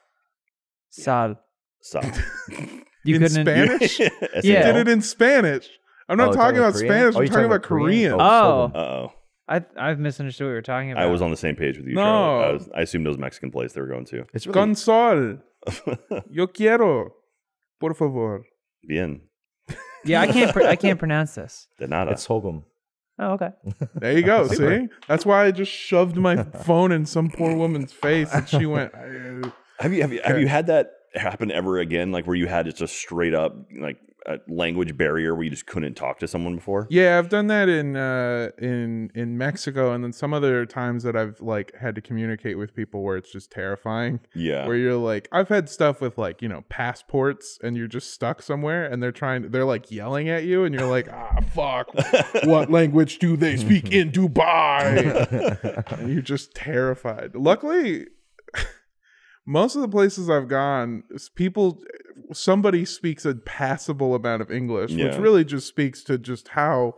Speaker 2: Sal.
Speaker 4: So,
Speaker 2: You
Speaker 1: in
Speaker 2: couldn't.
Speaker 1: Spanish?
Speaker 2: Yeah.
Speaker 1: Did it in Spanish. I'm not
Speaker 3: Oh,
Speaker 1: talking
Speaker 3: talking
Speaker 1: about
Speaker 3: Korean?
Speaker 1: Spanish.
Speaker 3: Oh,
Speaker 1: I'm
Speaker 3: you're
Speaker 1: talking
Speaker 3: talking
Speaker 1: about
Speaker 3: about Korean?
Speaker 1: Korean.
Speaker 3: Oh,
Speaker 2: Oh,
Speaker 4: Uh oh.
Speaker 2: I I've misunderstood what you were talking about.
Speaker 4: I was on the same page with you.
Speaker 1: No.
Speaker 4: Charlotte. I, was, I assumed it was Mexican place they were going to.
Speaker 3: It's really
Speaker 1: Consol. Yo quiero. Por favor.
Speaker 4: Bien.
Speaker 2: Yeah, I can't. Pr- I can't pronounce this.
Speaker 4: De nada.
Speaker 3: it's Hogum.
Speaker 2: Oh, okay.
Speaker 1: There you go. See? That's why I just shoved my phone in some poor woman's face and she went, "I-
Speaker 4: Have you have you have you had that happen ever again? Like where you had just a straight up like a language barrier where you just couldn't talk to someone before?
Speaker 1: Yeah, I've done that in uh in in Mexico and then some other times that I've like had to communicate with people where it's just terrifying.
Speaker 4: Yeah.
Speaker 1: Where you're like I've had stuff with like, you know, passports and you're just stuck somewhere and they're trying they're like yelling at you and you're like, "Ah, fuck. what language do they speak in Dubai?" and you're just terrified. Luckily, most of the places I've gone, people, somebody speaks a passable amount of English, which really just speaks to just how.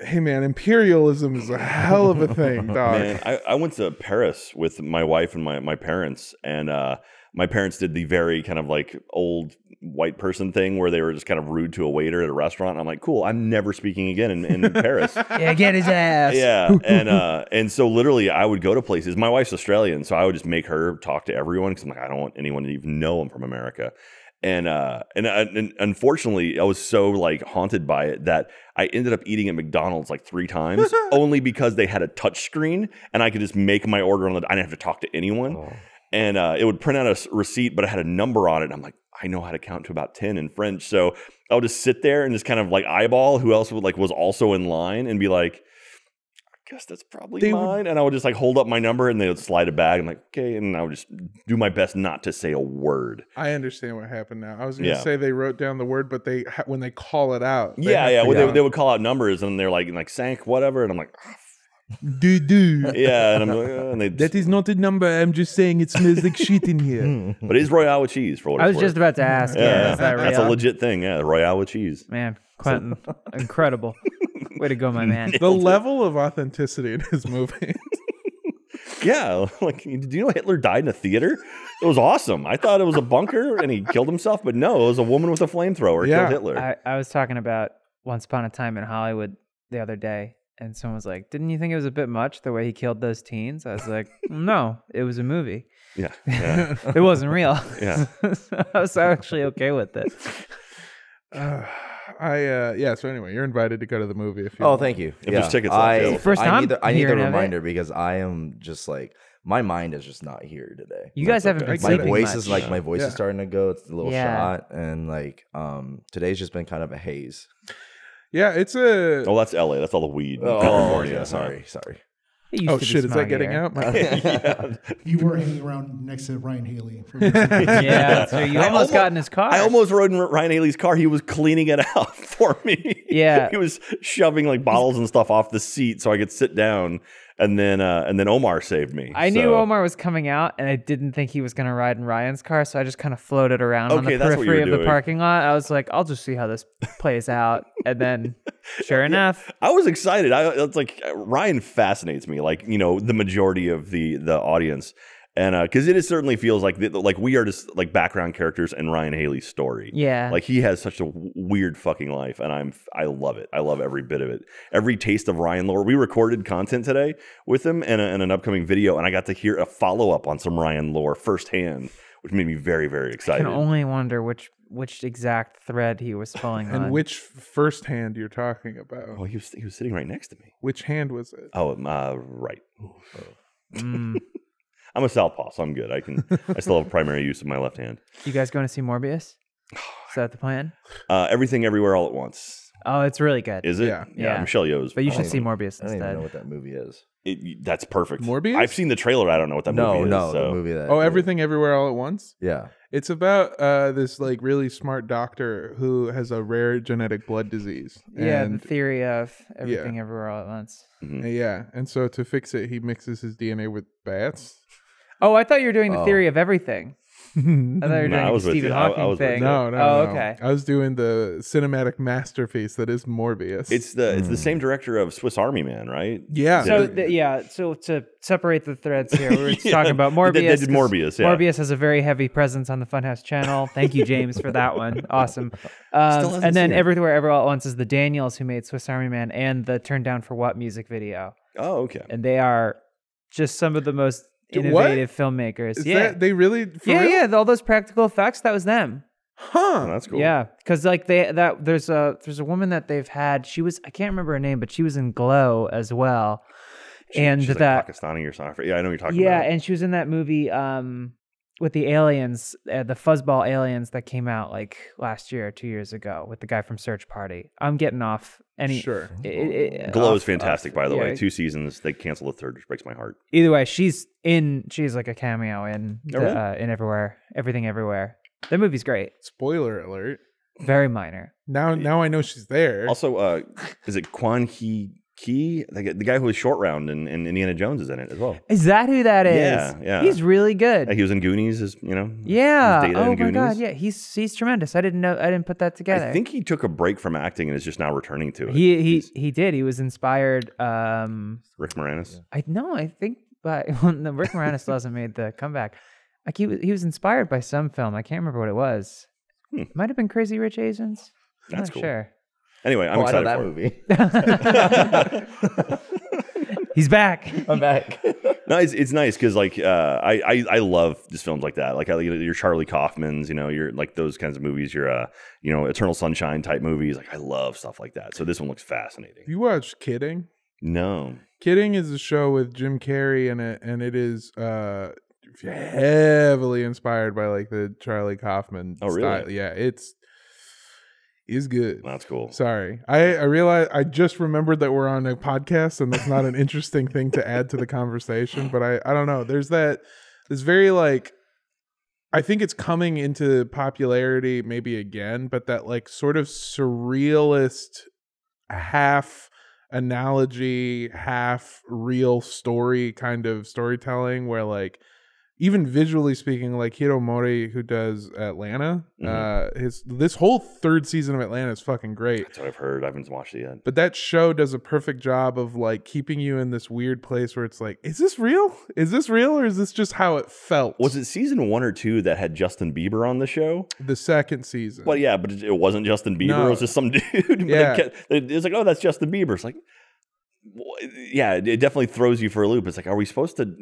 Speaker 1: Hey man, imperialism is a hell of a thing, dog.
Speaker 4: Man, I, I went to Paris with my wife and my, my parents, and uh, my parents did the very kind of like old white person thing where they were just kind of rude to a waiter at a restaurant. I'm like, cool, I'm never speaking again in, in Paris.
Speaker 2: Yeah, get his ass.
Speaker 4: yeah, and uh, and so literally, I would go to places. My wife's Australian, so I would just make her talk to everyone because I'm like, I don't want anyone to even know I'm from America. And uh, and, uh, and unfortunately, I was so like haunted by it that I ended up eating at McDonald's like three times, only because they had a touch screen and I could just make my order on the. I didn't have to talk to anyone,
Speaker 3: Oh.
Speaker 4: and uh, it would print out a receipt, but it had a number on it. And I'm like, I know how to count to about ten in French, so I would just sit there and just kind of like eyeball who else would like was also in line and be like, I guess that's probably
Speaker 1: They would-
Speaker 4: mine. and I would just like hold up my number and they would slide it back. I'm like, okay, and I would just do my best not to say a word.
Speaker 1: I understand what happened now. I was gonna
Speaker 4: Yeah.
Speaker 1: say they wrote down the word, but they when they call it out,
Speaker 4: Yeah, yeah. Well, They, they would call out numbers and they're like, like sank whatever, and I'm like, "Ah,
Speaker 1: do do.
Speaker 4: Yeah, and I'm like, uh, and they.
Speaker 1: That is not a number. I'm just saying it smells like shit in here.
Speaker 4: but it is Royale with cheese for what
Speaker 2: I
Speaker 4: it's
Speaker 2: was just
Speaker 4: worth.
Speaker 2: about to ask. Yeah,
Speaker 4: Yeah,
Speaker 2: is that
Speaker 4: that's a legit thing. Yeah, Royale with cheese.
Speaker 2: Man, Quentin, incredible. Way to go, my man.
Speaker 1: The level of authenticity in his movie.
Speaker 4: Yeah, like do you know Hitler died in a theater? It was awesome. I thought it was a bunker and he killed himself, but no, it was a woman with a flamethrower
Speaker 1: Yeah.
Speaker 4: killed Hitler.
Speaker 2: I, I was talking about Once Upon a Time in Hollywood the other day, and someone was like, "Didn't you think it was a bit much the way he killed those teens?" I was like, "No, it was a movie.
Speaker 4: yeah, yeah,
Speaker 2: It wasn't real."
Speaker 4: Yeah.
Speaker 2: So I was actually okay with it.
Speaker 1: Uh, I uh yeah. So anyway, you're invited to go to the movie if you.
Speaker 3: Oh,
Speaker 1: want.
Speaker 3: thank you.
Speaker 4: If there's tickets left,
Speaker 3: I,
Speaker 4: yeah.
Speaker 2: First
Speaker 3: I
Speaker 2: time
Speaker 3: need the, I need the
Speaker 2: hearing of it?
Speaker 3: reminder because I am just like my mind is just not here today.
Speaker 2: You guys haven't
Speaker 1: okay.
Speaker 2: been
Speaker 3: my
Speaker 2: sleeping
Speaker 3: voice
Speaker 2: much.
Speaker 3: is like my voice
Speaker 1: Yeah.
Speaker 3: is starting to go. It's a little
Speaker 2: Yeah.
Speaker 3: shot, and like um today's just been kind of a haze.
Speaker 1: Yeah, it's a.
Speaker 4: Oh, that's LA. That's all the weed. in
Speaker 3: Oh,
Speaker 4: California.
Speaker 3: yeah, sorry, sorry.
Speaker 1: Oh shit! Is that
Speaker 2: smog
Speaker 1: getting out? My-
Speaker 4: yeah.
Speaker 5: You were hanging around next to Ryan Haley. For
Speaker 2: Yeah, so you
Speaker 4: I
Speaker 2: almost got in his car.
Speaker 4: I almost rode in Ryan Haley's car. He was cleaning it out for me.
Speaker 2: Yeah.
Speaker 4: he was shoving like bottles and stuff off the seat so I could sit down. And then, uh, and then Omar saved me.
Speaker 2: I knew Omar was coming out, and I didn't think he was going to ride in Ryan's car, so I just kind of floated around on the
Speaker 4: that's what you
Speaker 2: periphery of the parking lot. I was like, I'll just see how this plays out, and then, sure enough,
Speaker 4: I was excited. I it's like Ryan fascinates me, like you know the majority of the the audience, and because it is, certainly feels like the, like we are just like background characters in Ryan Haley's story.
Speaker 2: yeah,
Speaker 4: Like he has such a w- weird fucking life, and I'm I love it. I love every bit of it. Every taste of Ryan lore. We recorded content today with him and, a, and an upcoming video, and I got to hear a follow up on some Ryan lore firsthand, which made me very very
Speaker 2: I
Speaker 4: excited.
Speaker 2: can only wonder which which exact thread he was pulling
Speaker 1: and
Speaker 2: on.
Speaker 1: which first hand you're talking about?
Speaker 4: Oh, he was he was sitting right next to me.
Speaker 1: Which hand was it?
Speaker 4: Oh, uh, right.
Speaker 2: Mm.
Speaker 4: I'm a southpaw, so I'm good. I can. I still have primary use of my left hand.
Speaker 2: you guys going to see Morbius? Is that the plan?
Speaker 4: Uh, everything, everywhere, all at once.
Speaker 2: Oh, it's really good.
Speaker 4: Is it?
Speaker 1: Yeah.
Speaker 2: Yeah.
Speaker 4: Michelle Yeoh's.
Speaker 2: but you should see Morbius instead.
Speaker 3: I don't even know
Speaker 2: instead.
Speaker 3: what that movie is.
Speaker 4: It, that's perfect.
Speaker 1: Morbius?
Speaker 4: I've seen the trailer. I don't know what that
Speaker 3: no,
Speaker 4: movie is.
Speaker 3: no,
Speaker 4: so.
Speaker 3: the movie that.
Speaker 1: Oh, everything, everywhere, all at once.
Speaker 3: Yeah.
Speaker 1: It's about uh, this like really smart doctor who has a rare genetic blood disease.
Speaker 2: Yeah,
Speaker 1: and,
Speaker 2: the theory of everything everywhere all at once.
Speaker 1: yeah, and so to fix it, he mixes his DNA with bats.
Speaker 2: Oh, I thought you were doing the
Speaker 3: Oh.
Speaker 2: theory of everything. I thought you were
Speaker 4: No,
Speaker 2: doing
Speaker 4: I
Speaker 2: the
Speaker 4: was with
Speaker 2: Stephen
Speaker 4: you. I- I
Speaker 2: Hawking
Speaker 4: was with
Speaker 2: thing.
Speaker 4: you.
Speaker 1: No, no,
Speaker 2: Oh,
Speaker 1: no.
Speaker 2: okay.
Speaker 1: I was doing the cinematic masterpiece that is Morbius.
Speaker 4: It's the it's the same director of Swiss Army Man, right?
Speaker 1: yeah.
Speaker 2: So
Speaker 4: Yeah.
Speaker 2: th- yeah, so to separate the threads here, we were
Speaker 4: Yeah,
Speaker 2: talking about
Speaker 4: they
Speaker 2: Morbius.
Speaker 4: did- they did
Speaker 2: 'cause
Speaker 4: Morbius, yeah.
Speaker 2: Morbius has a very heavy presence on the Funhaus channel. Thank you, James, for that one. Awesome. Um,
Speaker 4: hasn't
Speaker 2: and then
Speaker 4: seen it.
Speaker 2: everywhere, ever all at once is the Daniels who made Swiss Army Man and the Turn Down for What music video,
Speaker 4: Oh, okay.
Speaker 2: and they are just some of the most
Speaker 1: What?
Speaker 2: innovative filmmakers.
Speaker 1: is
Speaker 2: yeah,
Speaker 1: that they really? For
Speaker 2: yeah,
Speaker 1: real?
Speaker 2: yeah. All those practical effects, that was them.
Speaker 1: Huh?
Speaker 4: Oh, that's cool.
Speaker 2: Yeah, because like they that there's a there's a woman that they've had. She was I can't remember her name, but she was in Glow as well, and
Speaker 4: She's
Speaker 2: that
Speaker 4: like Pakistani or something. Yeah, I know what you're talking
Speaker 2: yeah,
Speaker 4: about.
Speaker 2: and she was in that movie um with the aliens, uh, the fuzzball aliens that came out like last year or two years ago with the guy from Search Party. I'm getting off any
Speaker 1: Sure.
Speaker 2: it- it- it-
Speaker 4: Glow is fantastic,
Speaker 2: off-
Speaker 4: by the way. Two seasons. They canceled the third, which breaks my heart.
Speaker 2: Either way, she's in. She's like a cameo in
Speaker 4: Oh, really?
Speaker 2: uh, in everywhere, everything everywhere. The movie's great.
Speaker 1: Spoiler alert.
Speaker 2: Very minor.
Speaker 1: Now, now I know she's there.
Speaker 4: Also, uh, is it Quan He Key? The, guy- the guy who was short round and, and Indiana Jones is in it as well.
Speaker 2: Is that who that is?
Speaker 4: Yeah, yeah.
Speaker 2: He's really good.
Speaker 4: He was in Goonies, as you know.
Speaker 2: Yeah.
Speaker 4: Data
Speaker 2: Oh
Speaker 4: in
Speaker 2: my god. Yeah. He's he's tremendous. I didn't know. I didn't put that together.
Speaker 4: I think he took a break from acting and is just now returning to it.
Speaker 2: he he
Speaker 4: He's
Speaker 2: he did. He was inspired. Um,
Speaker 4: Rick Moranis.
Speaker 2: I know. I think but when the Rick Moranis still hasn't made the comeback. Like he was he was inspired by some film. I can't remember what it was.
Speaker 4: Hmm.
Speaker 2: Might have been Crazy Rich Asians. I'm
Speaker 4: That's
Speaker 2: not
Speaker 4: cool.
Speaker 2: sure.
Speaker 4: Anyway, I'm
Speaker 3: oh, I know
Speaker 4: excited
Speaker 3: that
Speaker 4: for it.
Speaker 3: movie.
Speaker 2: He's back.
Speaker 3: I'm back.
Speaker 4: No, it's, it's nice because like uh, I, I I love just films like that. Like I, your Charlie Kaufman's, you know, you're like those kinds of movies. Your uh, you know, Eternal Sunshine type movies. Like I love stuff like that. So this one looks fascinating.
Speaker 1: you watch Kidding?
Speaker 4: No,
Speaker 1: Kidding is a show with Jim Carrey in it, and it is uh heavily inspired by like the Charlie Kaufman.
Speaker 4: Oh, really?
Speaker 1: style. Yeah, it's is good.
Speaker 4: that's cool.
Speaker 1: Sorry, I I realize I just remembered that we're on a podcast, and that's not an interesting thing to add to the conversation. But I I don't know. There's that. this very like. I think it's coming into popularity maybe again, but that like sort of surrealist half analogy, half real story kind of storytelling where like even visually speaking, like Hiro Murai, who does Atlanta, uh, his this whole third season of Atlanta is fucking great.
Speaker 4: That's what I've heard. I haven't watched it yet.
Speaker 1: But that show does a perfect job of like keeping you in this weird place where it's like, is this real? Is this real, or is this just how it felt?
Speaker 4: Was it season one or two that had Justin Bieber on the show?
Speaker 1: the second season?
Speaker 4: Well, yeah, but it wasn't Justin Bieber.
Speaker 1: No.
Speaker 4: It was just some dude.
Speaker 1: Yeah.
Speaker 4: it kept- it's like, oh, that's Justin Bieber. It's like, yeah, it it definitely throws you for a loop. It's like, are we supposed to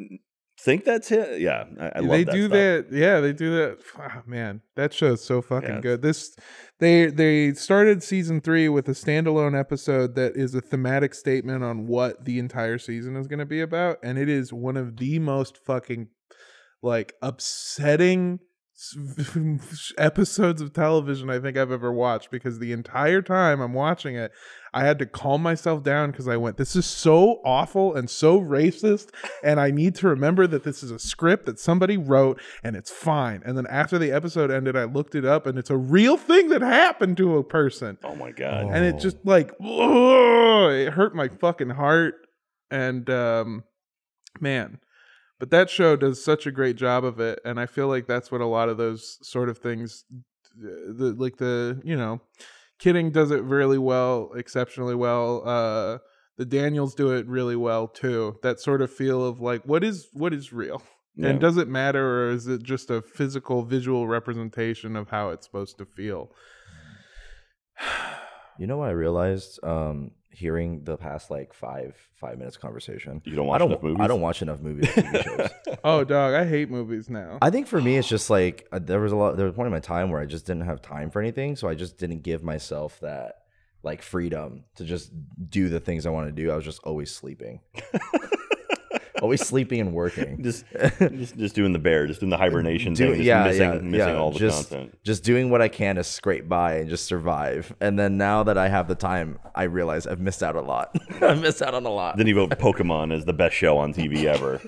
Speaker 4: think that's it? Yeah, I, I love
Speaker 1: they
Speaker 4: that
Speaker 1: do
Speaker 4: stuff.
Speaker 1: that yeah they do that Ah, man that show is so fucking
Speaker 4: Yeah.
Speaker 1: good this they they started season three with a standalone episode that is a thematic statement on what the entire season is going to be about and it is one of the most fucking like upsetting episodes of television I think I've ever watched because the entire time I'm watching it, I had to calm myself down because I went, This is so awful and so racist. And I need to remember that this is a script that somebody wrote and it's fine. And then after the episode ended, I looked it up and it's a real thing that happened to a person.
Speaker 4: Oh my god.
Speaker 1: And it just like, it hurt my fucking heart. And um, man, but that show does such a great job of it. And I feel like that's what a lot of those sort of things, the, like the, you know, Kidding does it really well, exceptionally well. Uh, the Daniels do it really well too. That sort of feel of like, what is what is real,
Speaker 4: Yeah.
Speaker 1: and does it matter, or is it just a physical, visual representation of how it's supposed to feel?
Speaker 3: You know what I realized? Um, hearing the past like five five minutes conversation.
Speaker 4: You don't watch I
Speaker 3: don't.
Speaker 4: enough movies.
Speaker 3: I don't watch enough movies. TV shows.
Speaker 1: Oh, dog, I hate movies now.
Speaker 3: I think for me, it's just like uh, there was a lot. There was a point in my time where I just didn't have time for anything, so I just didn't give myself that like freedom to just do the things I want to do. I was just always sleeping, always sleeping and working.
Speaker 4: just, just just doing the bear, just doing the hibernation
Speaker 3: Do-
Speaker 4: thing, just
Speaker 3: yeah,
Speaker 4: missing,
Speaker 3: yeah,
Speaker 4: missing
Speaker 3: yeah.
Speaker 4: all the
Speaker 3: just,
Speaker 4: content.
Speaker 3: Just doing what I can to scrape by and just survive. And then now that I have the time, I realize I've missed out a lot. I've missed out on a lot.
Speaker 4: Then you vote Pokemon as the best show on TV ever.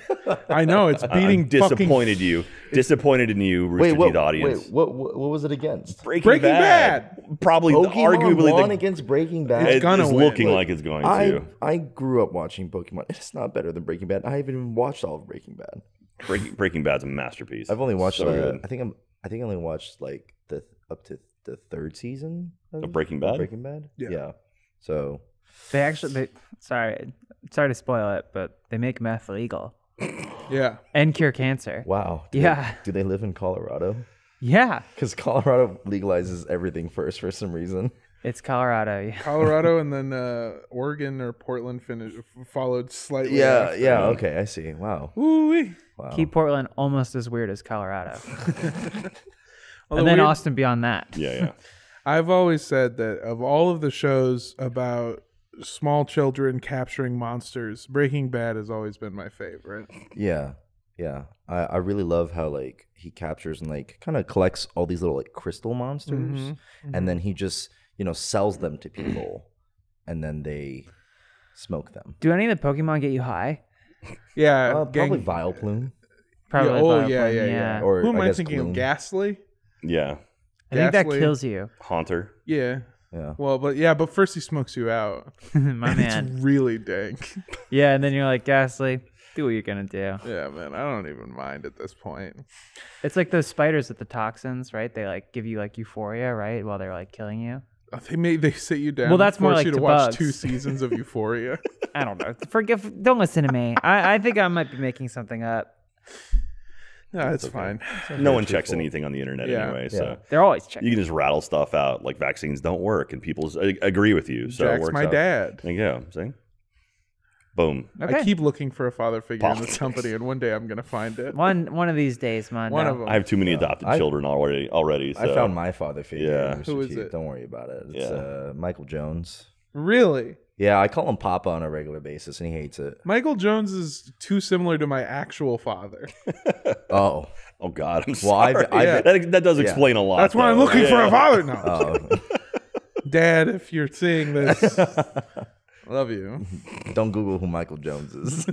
Speaker 1: I know it's beating
Speaker 4: I'm
Speaker 1: fucking
Speaker 4: disappointed you. Disappointed in you, Rooster
Speaker 3: wait, what,
Speaker 4: Teeth audience.
Speaker 3: wait, what, what, what was it against?
Speaker 4: Breaking,
Speaker 1: Breaking
Speaker 4: Bad. Probably
Speaker 3: Pokemon
Speaker 4: arguably
Speaker 3: won
Speaker 4: the
Speaker 3: against Breaking Bad.
Speaker 1: It's
Speaker 4: it
Speaker 1: gonna
Speaker 4: is looking
Speaker 3: Look,
Speaker 4: like it's going
Speaker 3: I
Speaker 4: to.
Speaker 3: I grew up watching Pokemon. It's not better than Breaking Bad. I haven't even watched all of Breaking Bad.
Speaker 4: Breaking, Breaking Bad's a masterpiece.
Speaker 3: I've only watched.
Speaker 4: So
Speaker 3: uh. I think I'm. I think I only watched like the up to the third season
Speaker 4: Of Breaking Bad?
Speaker 3: Breaking Bad.
Speaker 1: Yeah.
Speaker 3: So
Speaker 2: They actually, they, sorry, sorry to spoil it, but they make meth legal
Speaker 1: yeah.
Speaker 2: and cure cancer.
Speaker 3: wow. Do
Speaker 2: Yeah.
Speaker 3: They, do they live in Colorado?
Speaker 2: Yeah,
Speaker 3: Because Colorado legalizes everything first for some reason.
Speaker 2: it's Colorado. Yeah.
Speaker 1: Colorado and then uh, Oregon or Portland finished followed slightly.
Speaker 3: Yeah.
Speaker 1: after.
Speaker 3: Yeah. Okay. I see. Wow.
Speaker 1: Ooh-wee.
Speaker 3: Wow.
Speaker 2: Keep Portland almost as weird as Colorado,
Speaker 1: Well,
Speaker 2: and
Speaker 1: the
Speaker 2: then
Speaker 1: weird-
Speaker 2: Austin beyond that.
Speaker 4: yeah, yeah.
Speaker 1: I've always said that of all of the shows about small children capturing monsters, Breaking Bad has always been my favorite.
Speaker 3: Yeah, yeah. I, I really love how like he captures and like kind of collects all these little like crystal monsters,
Speaker 1: Mm-hmm.
Speaker 3: and then he just you know sells them to people, and then they smoke them.
Speaker 2: Do any of the Pokemon get you high?
Speaker 1: Yeah,
Speaker 3: Uh,
Speaker 1: gang-
Speaker 3: probably Vileplume.
Speaker 2: Probably.
Speaker 1: yeah, oh
Speaker 2: Vileplume,
Speaker 1: yeah, yeah, yeah.
Speaker 3: Or,
Speaker 1: Who am
Speaker 3: I
Speaker 1: I, thinking
Speaker 3: Gloom.
Speaker 1: of? Gastly.
Speaker 4: Yeah.
Speaker 2: I think that kills you,
Speaker 4: Haunter.
Speaker 1: Yeah.
Speaker 3: Yeah.
Speaker 1: Well, but yeah, but first he smokes you out.
Speaker 2: my
Speaker 1: It's
Speaker 2: man.
Speaker 1: really dank.
Speaker 2: Yeah, and then you're like, Gastly, do what you're gonna do.
Speaker 1: yeah, man. I don't even mind at this point.
Speaker 2: It's like those spiders with the toxins, right? They like give you like euphoria, right, while they're like killing you.
Speaker 1: Uh, They made they sit you down.
Speaker 2: Well, that's
Speaker 1: and
Speaker 2: more
Speaker 1: force
Speaker 2: like
Speaker 1: you to
Speaker 2: to
Speaker 1: watch
Speaker 2: bugs.
Speaker 1: two seasons of Euphoria.
Speaker 2: I don't know. Forgive. Don't listen to me. I, I think I might be making something up.
Speaker 1: No, it's fine.
Speaker 4: No one checks anything on the internet
Speaker 1: Yeah.
Speaker 4: anyway, so
Speaker 2: They're always checking.
Speaker 4: you can just rattle stuff out like vaccines don't work, and people agree with you. So it
Speaker 1: Jack's
Speaker 4: works
Speaker 1: my
Speaker 4: out.
Speaker 1: dad.
Speaker 4: There you go. See, boom.
Speaker 2: Okay.
Speaker 1: I keep looking for a father figure in
Speaker 4: Politics.
Speaker 1: this company, and one day I'm gonna find it.
Speaker 2: one one of these days, man.
Speaker 1: One of them.
Speaker 4: I have too many adopted
Speaker 3: I-
Speaker 4: children already. Already, so
Speaker 3: I found my father figure.
Speaker 4: Yeah.
Speaker 3: in
Speaker 1: Who is
Speaker 3: Teeth.
Speaker 1: it?
Speaker 3: Don't worry about it. It's
Speaker 4: Yeah.
Speaker 3: uh, Michael Jones.
Speaker 1: Really,
Speaker 3: Yeah, I call him Papa on a regular basis, and he hates it.
Speaker 1: Michael Jones is too similar to my actual father.
Speaker 3: Oh,
Speaker 4: Oh God, I'm
Speaker 3: Well, I've- I've-
Speaker 4: that, that does explain a lot.
Speaker 1: That's why I'm
Speaker 4: though.
Speaker 1: looking for a father. now.
Speaker 3: oh.
Speaker 1: Dad, if you're seeing this, love you.
Speaker 3: don't Google who Michael Jones is.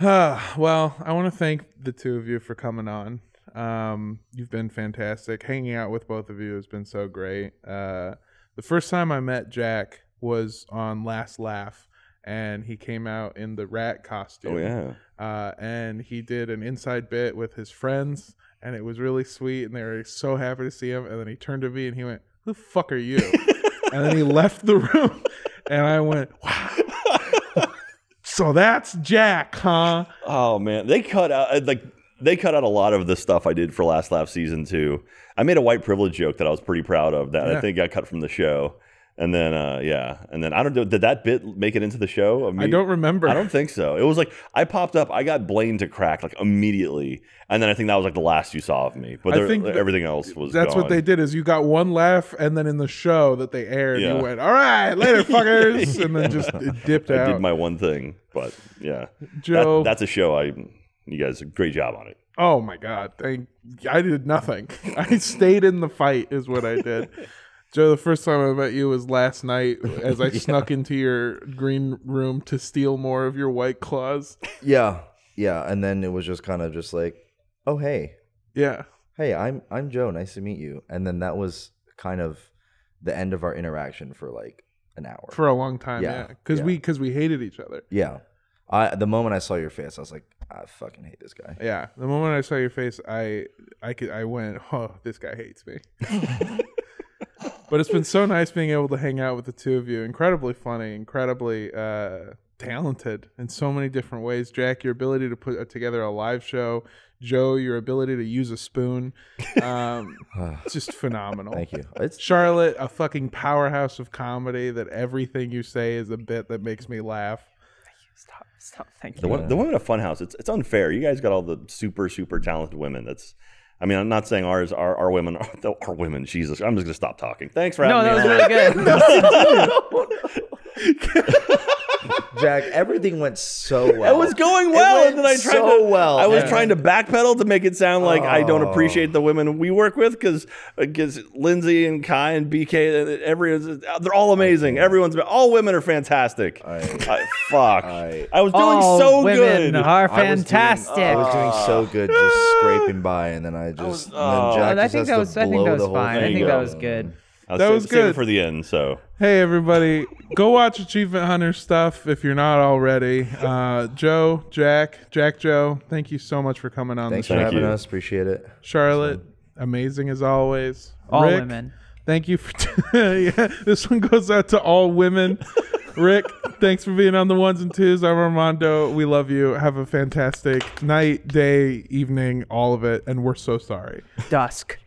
Speaker 1: Ah, well, I want to thank the two of you for coming on. Um, you've been fantastic. Hanging out with both of you has been so great. Uh, The first time I met Jack was on Last Laugh, and he came out in the rat costume.
Speaker 4: Oh yeah.
Speaker 1: uh, and he did an inside bit with his friends, and it was really sweet, and they were so happy to see him. And then he turned to me and he went, "Who the fuck are you?" and then he left the room, and I went, "Wow." so that's Jack, huh?
Speaker 4: Oh man, they cut out uh, like they cut out a lot of the stuff I did for Last Laugh season two. I made a white privilege joke that I was pretty proud of that
Speaker 1: Yeah.
Speaker 4: I think got cut from the show. And then uh yeah, and then I don't know did that bit make it into the show?
Speaker 1: I don't remember.
Speaker 4: I don't think so. It was like I popped up, I got Blaine to crack like immediately, and then I think that was like the last you saw of me. But
Speaker 1: I
Speaker 4: there,
Speaker 1: think
Speaker 4: everything else was.
Speaker 1: That's what
Speaker 4: gone.
Speaker 1: they did. Is you got one laugh, and then in the show that they aired,
Speaker 4: Yeah.
Speaker 1: you went, "All right, later, fuckers," and then just it dipped
Speaker 4: I
Speaker 1: out.
Speaker 4: did my one thing, but yeah,
Speaker 1: Joe,
Speaker 4: That- that's a show. I you guys did a great job on it.
Speaker 1: Oh my god! Thank I did nothing. I stayed in the fight, is what I did. Joe, the first time I met you was last night as I snuck into your green room to steal more of your white claws.
Speaker 3: Yeah, yeah, and then it was just kind of just like, oh hey,
Speaker 1: Yeah,
Speaker 3: hey, I'm I'm Joe. Nice to meet you. And then that was kind of the end of our interaction for like an hour.
Speaker 1: for a long time.
Speaker 3: Yeah,
Speaker 1: Yeah, because
Speaker 3: yeah.
Speaker 1: we because we hated each other.
Speaker 3: yeah, I the moment I saw your face, I was like, I fucking hate this guy.
Speaker 1: Yeah, the moment I saw your face, I I could I went, oh, this guy hates me. but it's been so nice being able to hang out with the two of you. Incredibly funny, incredibly uh, talented in so many different ways. Jack, your ability to put together a live show. Joe, your ability to use a spoon, um, just phenomenal.
Speaker 3: Thank you. It's
Speaker 1: Charlotte, a fucking powerhouse of comedy. That everything you say is a bit that makes me laugh.
Speaker 2: Stop, stop. Thank
Speaker 4: The,
Speaker 2: you.
Speaker 4: the women of Funhaus, it's it's unfair. You guys got all the super super talented women. That's, I mean, I'm not saying ours are our women are our women. Jesus, I'm just gonna stop talking. Thanks for having
Speaker 2: No,
Speaker 4: having
Speaker 2: that was really good.
Speaker 3: Jack. Everything went so well.
Speaker 4: It was going well,
Speaker 3: went
Speaker 4: and then I tried
Speaker 3: so
Speaker 4: to.
Speaker 3: well.
Speaker 4: I was
Speaker 3: Yeah.
Speaker 4: trying to backpedal to make it sound like I don't
Speaker 3: Oh.
Speaker 4: appreciate the women we work with because because Lindsay and Kai and BK, uh, every they're all amazing. Everyone's all women are fantastic. I, fuck. I,
Speaker 3: I-
Speaker 4: was doing
Speaker 2: All
Speaker 4: so
Speaker 2: women
Speaker 4: good.
Speaker 2: are
Speaker 3: I was doing-
Speaker 2: fantastic.
Speaker 3: I was doing so good, just scraping by, and then I just.
Speaker 4: was-
Speaker 3: and then
Speaker 4: oh.
Speaker 3: Jack
Speaker 2: And I think
Speaker 3: has
Speaker 2: that was. I think that was fine. I think
Speaker 4: you
Speaker 2: that was good.
Speaker 4: I
Speaker 1: That
Speaker 4: sa-
Speaker 1: was
Speaker 4: saved it
Speaker 1: good.
Speaker 4: for the end. So
Speaker 1: Hey everybody, go watch Achievement Hunter stuff if you're not already. Uh, Joe, Jack, Jack Joe, thank you so much for coming on
Speaker 3: Thanks
Speaker 1: the
Speaker 3: for
Speaker 1: show.
Speaker 4: Thank
Speaker 3: having
Speaker 4: you.
Speaker 3: us. Appreciate it.
Speaker 1: Charlotte, amazing as always.
Speaker 2: All
Speaker 1: Rick,
Speaker 2: women.
Speaker 1: Thank you for yeah, this one goes out to all women. Rick, thanks for being on the ones and twos. I'm Armando. We love you. Have a fantastic night, day, evening, all of it, and we're so sorry.
Speaker 2: Dusk.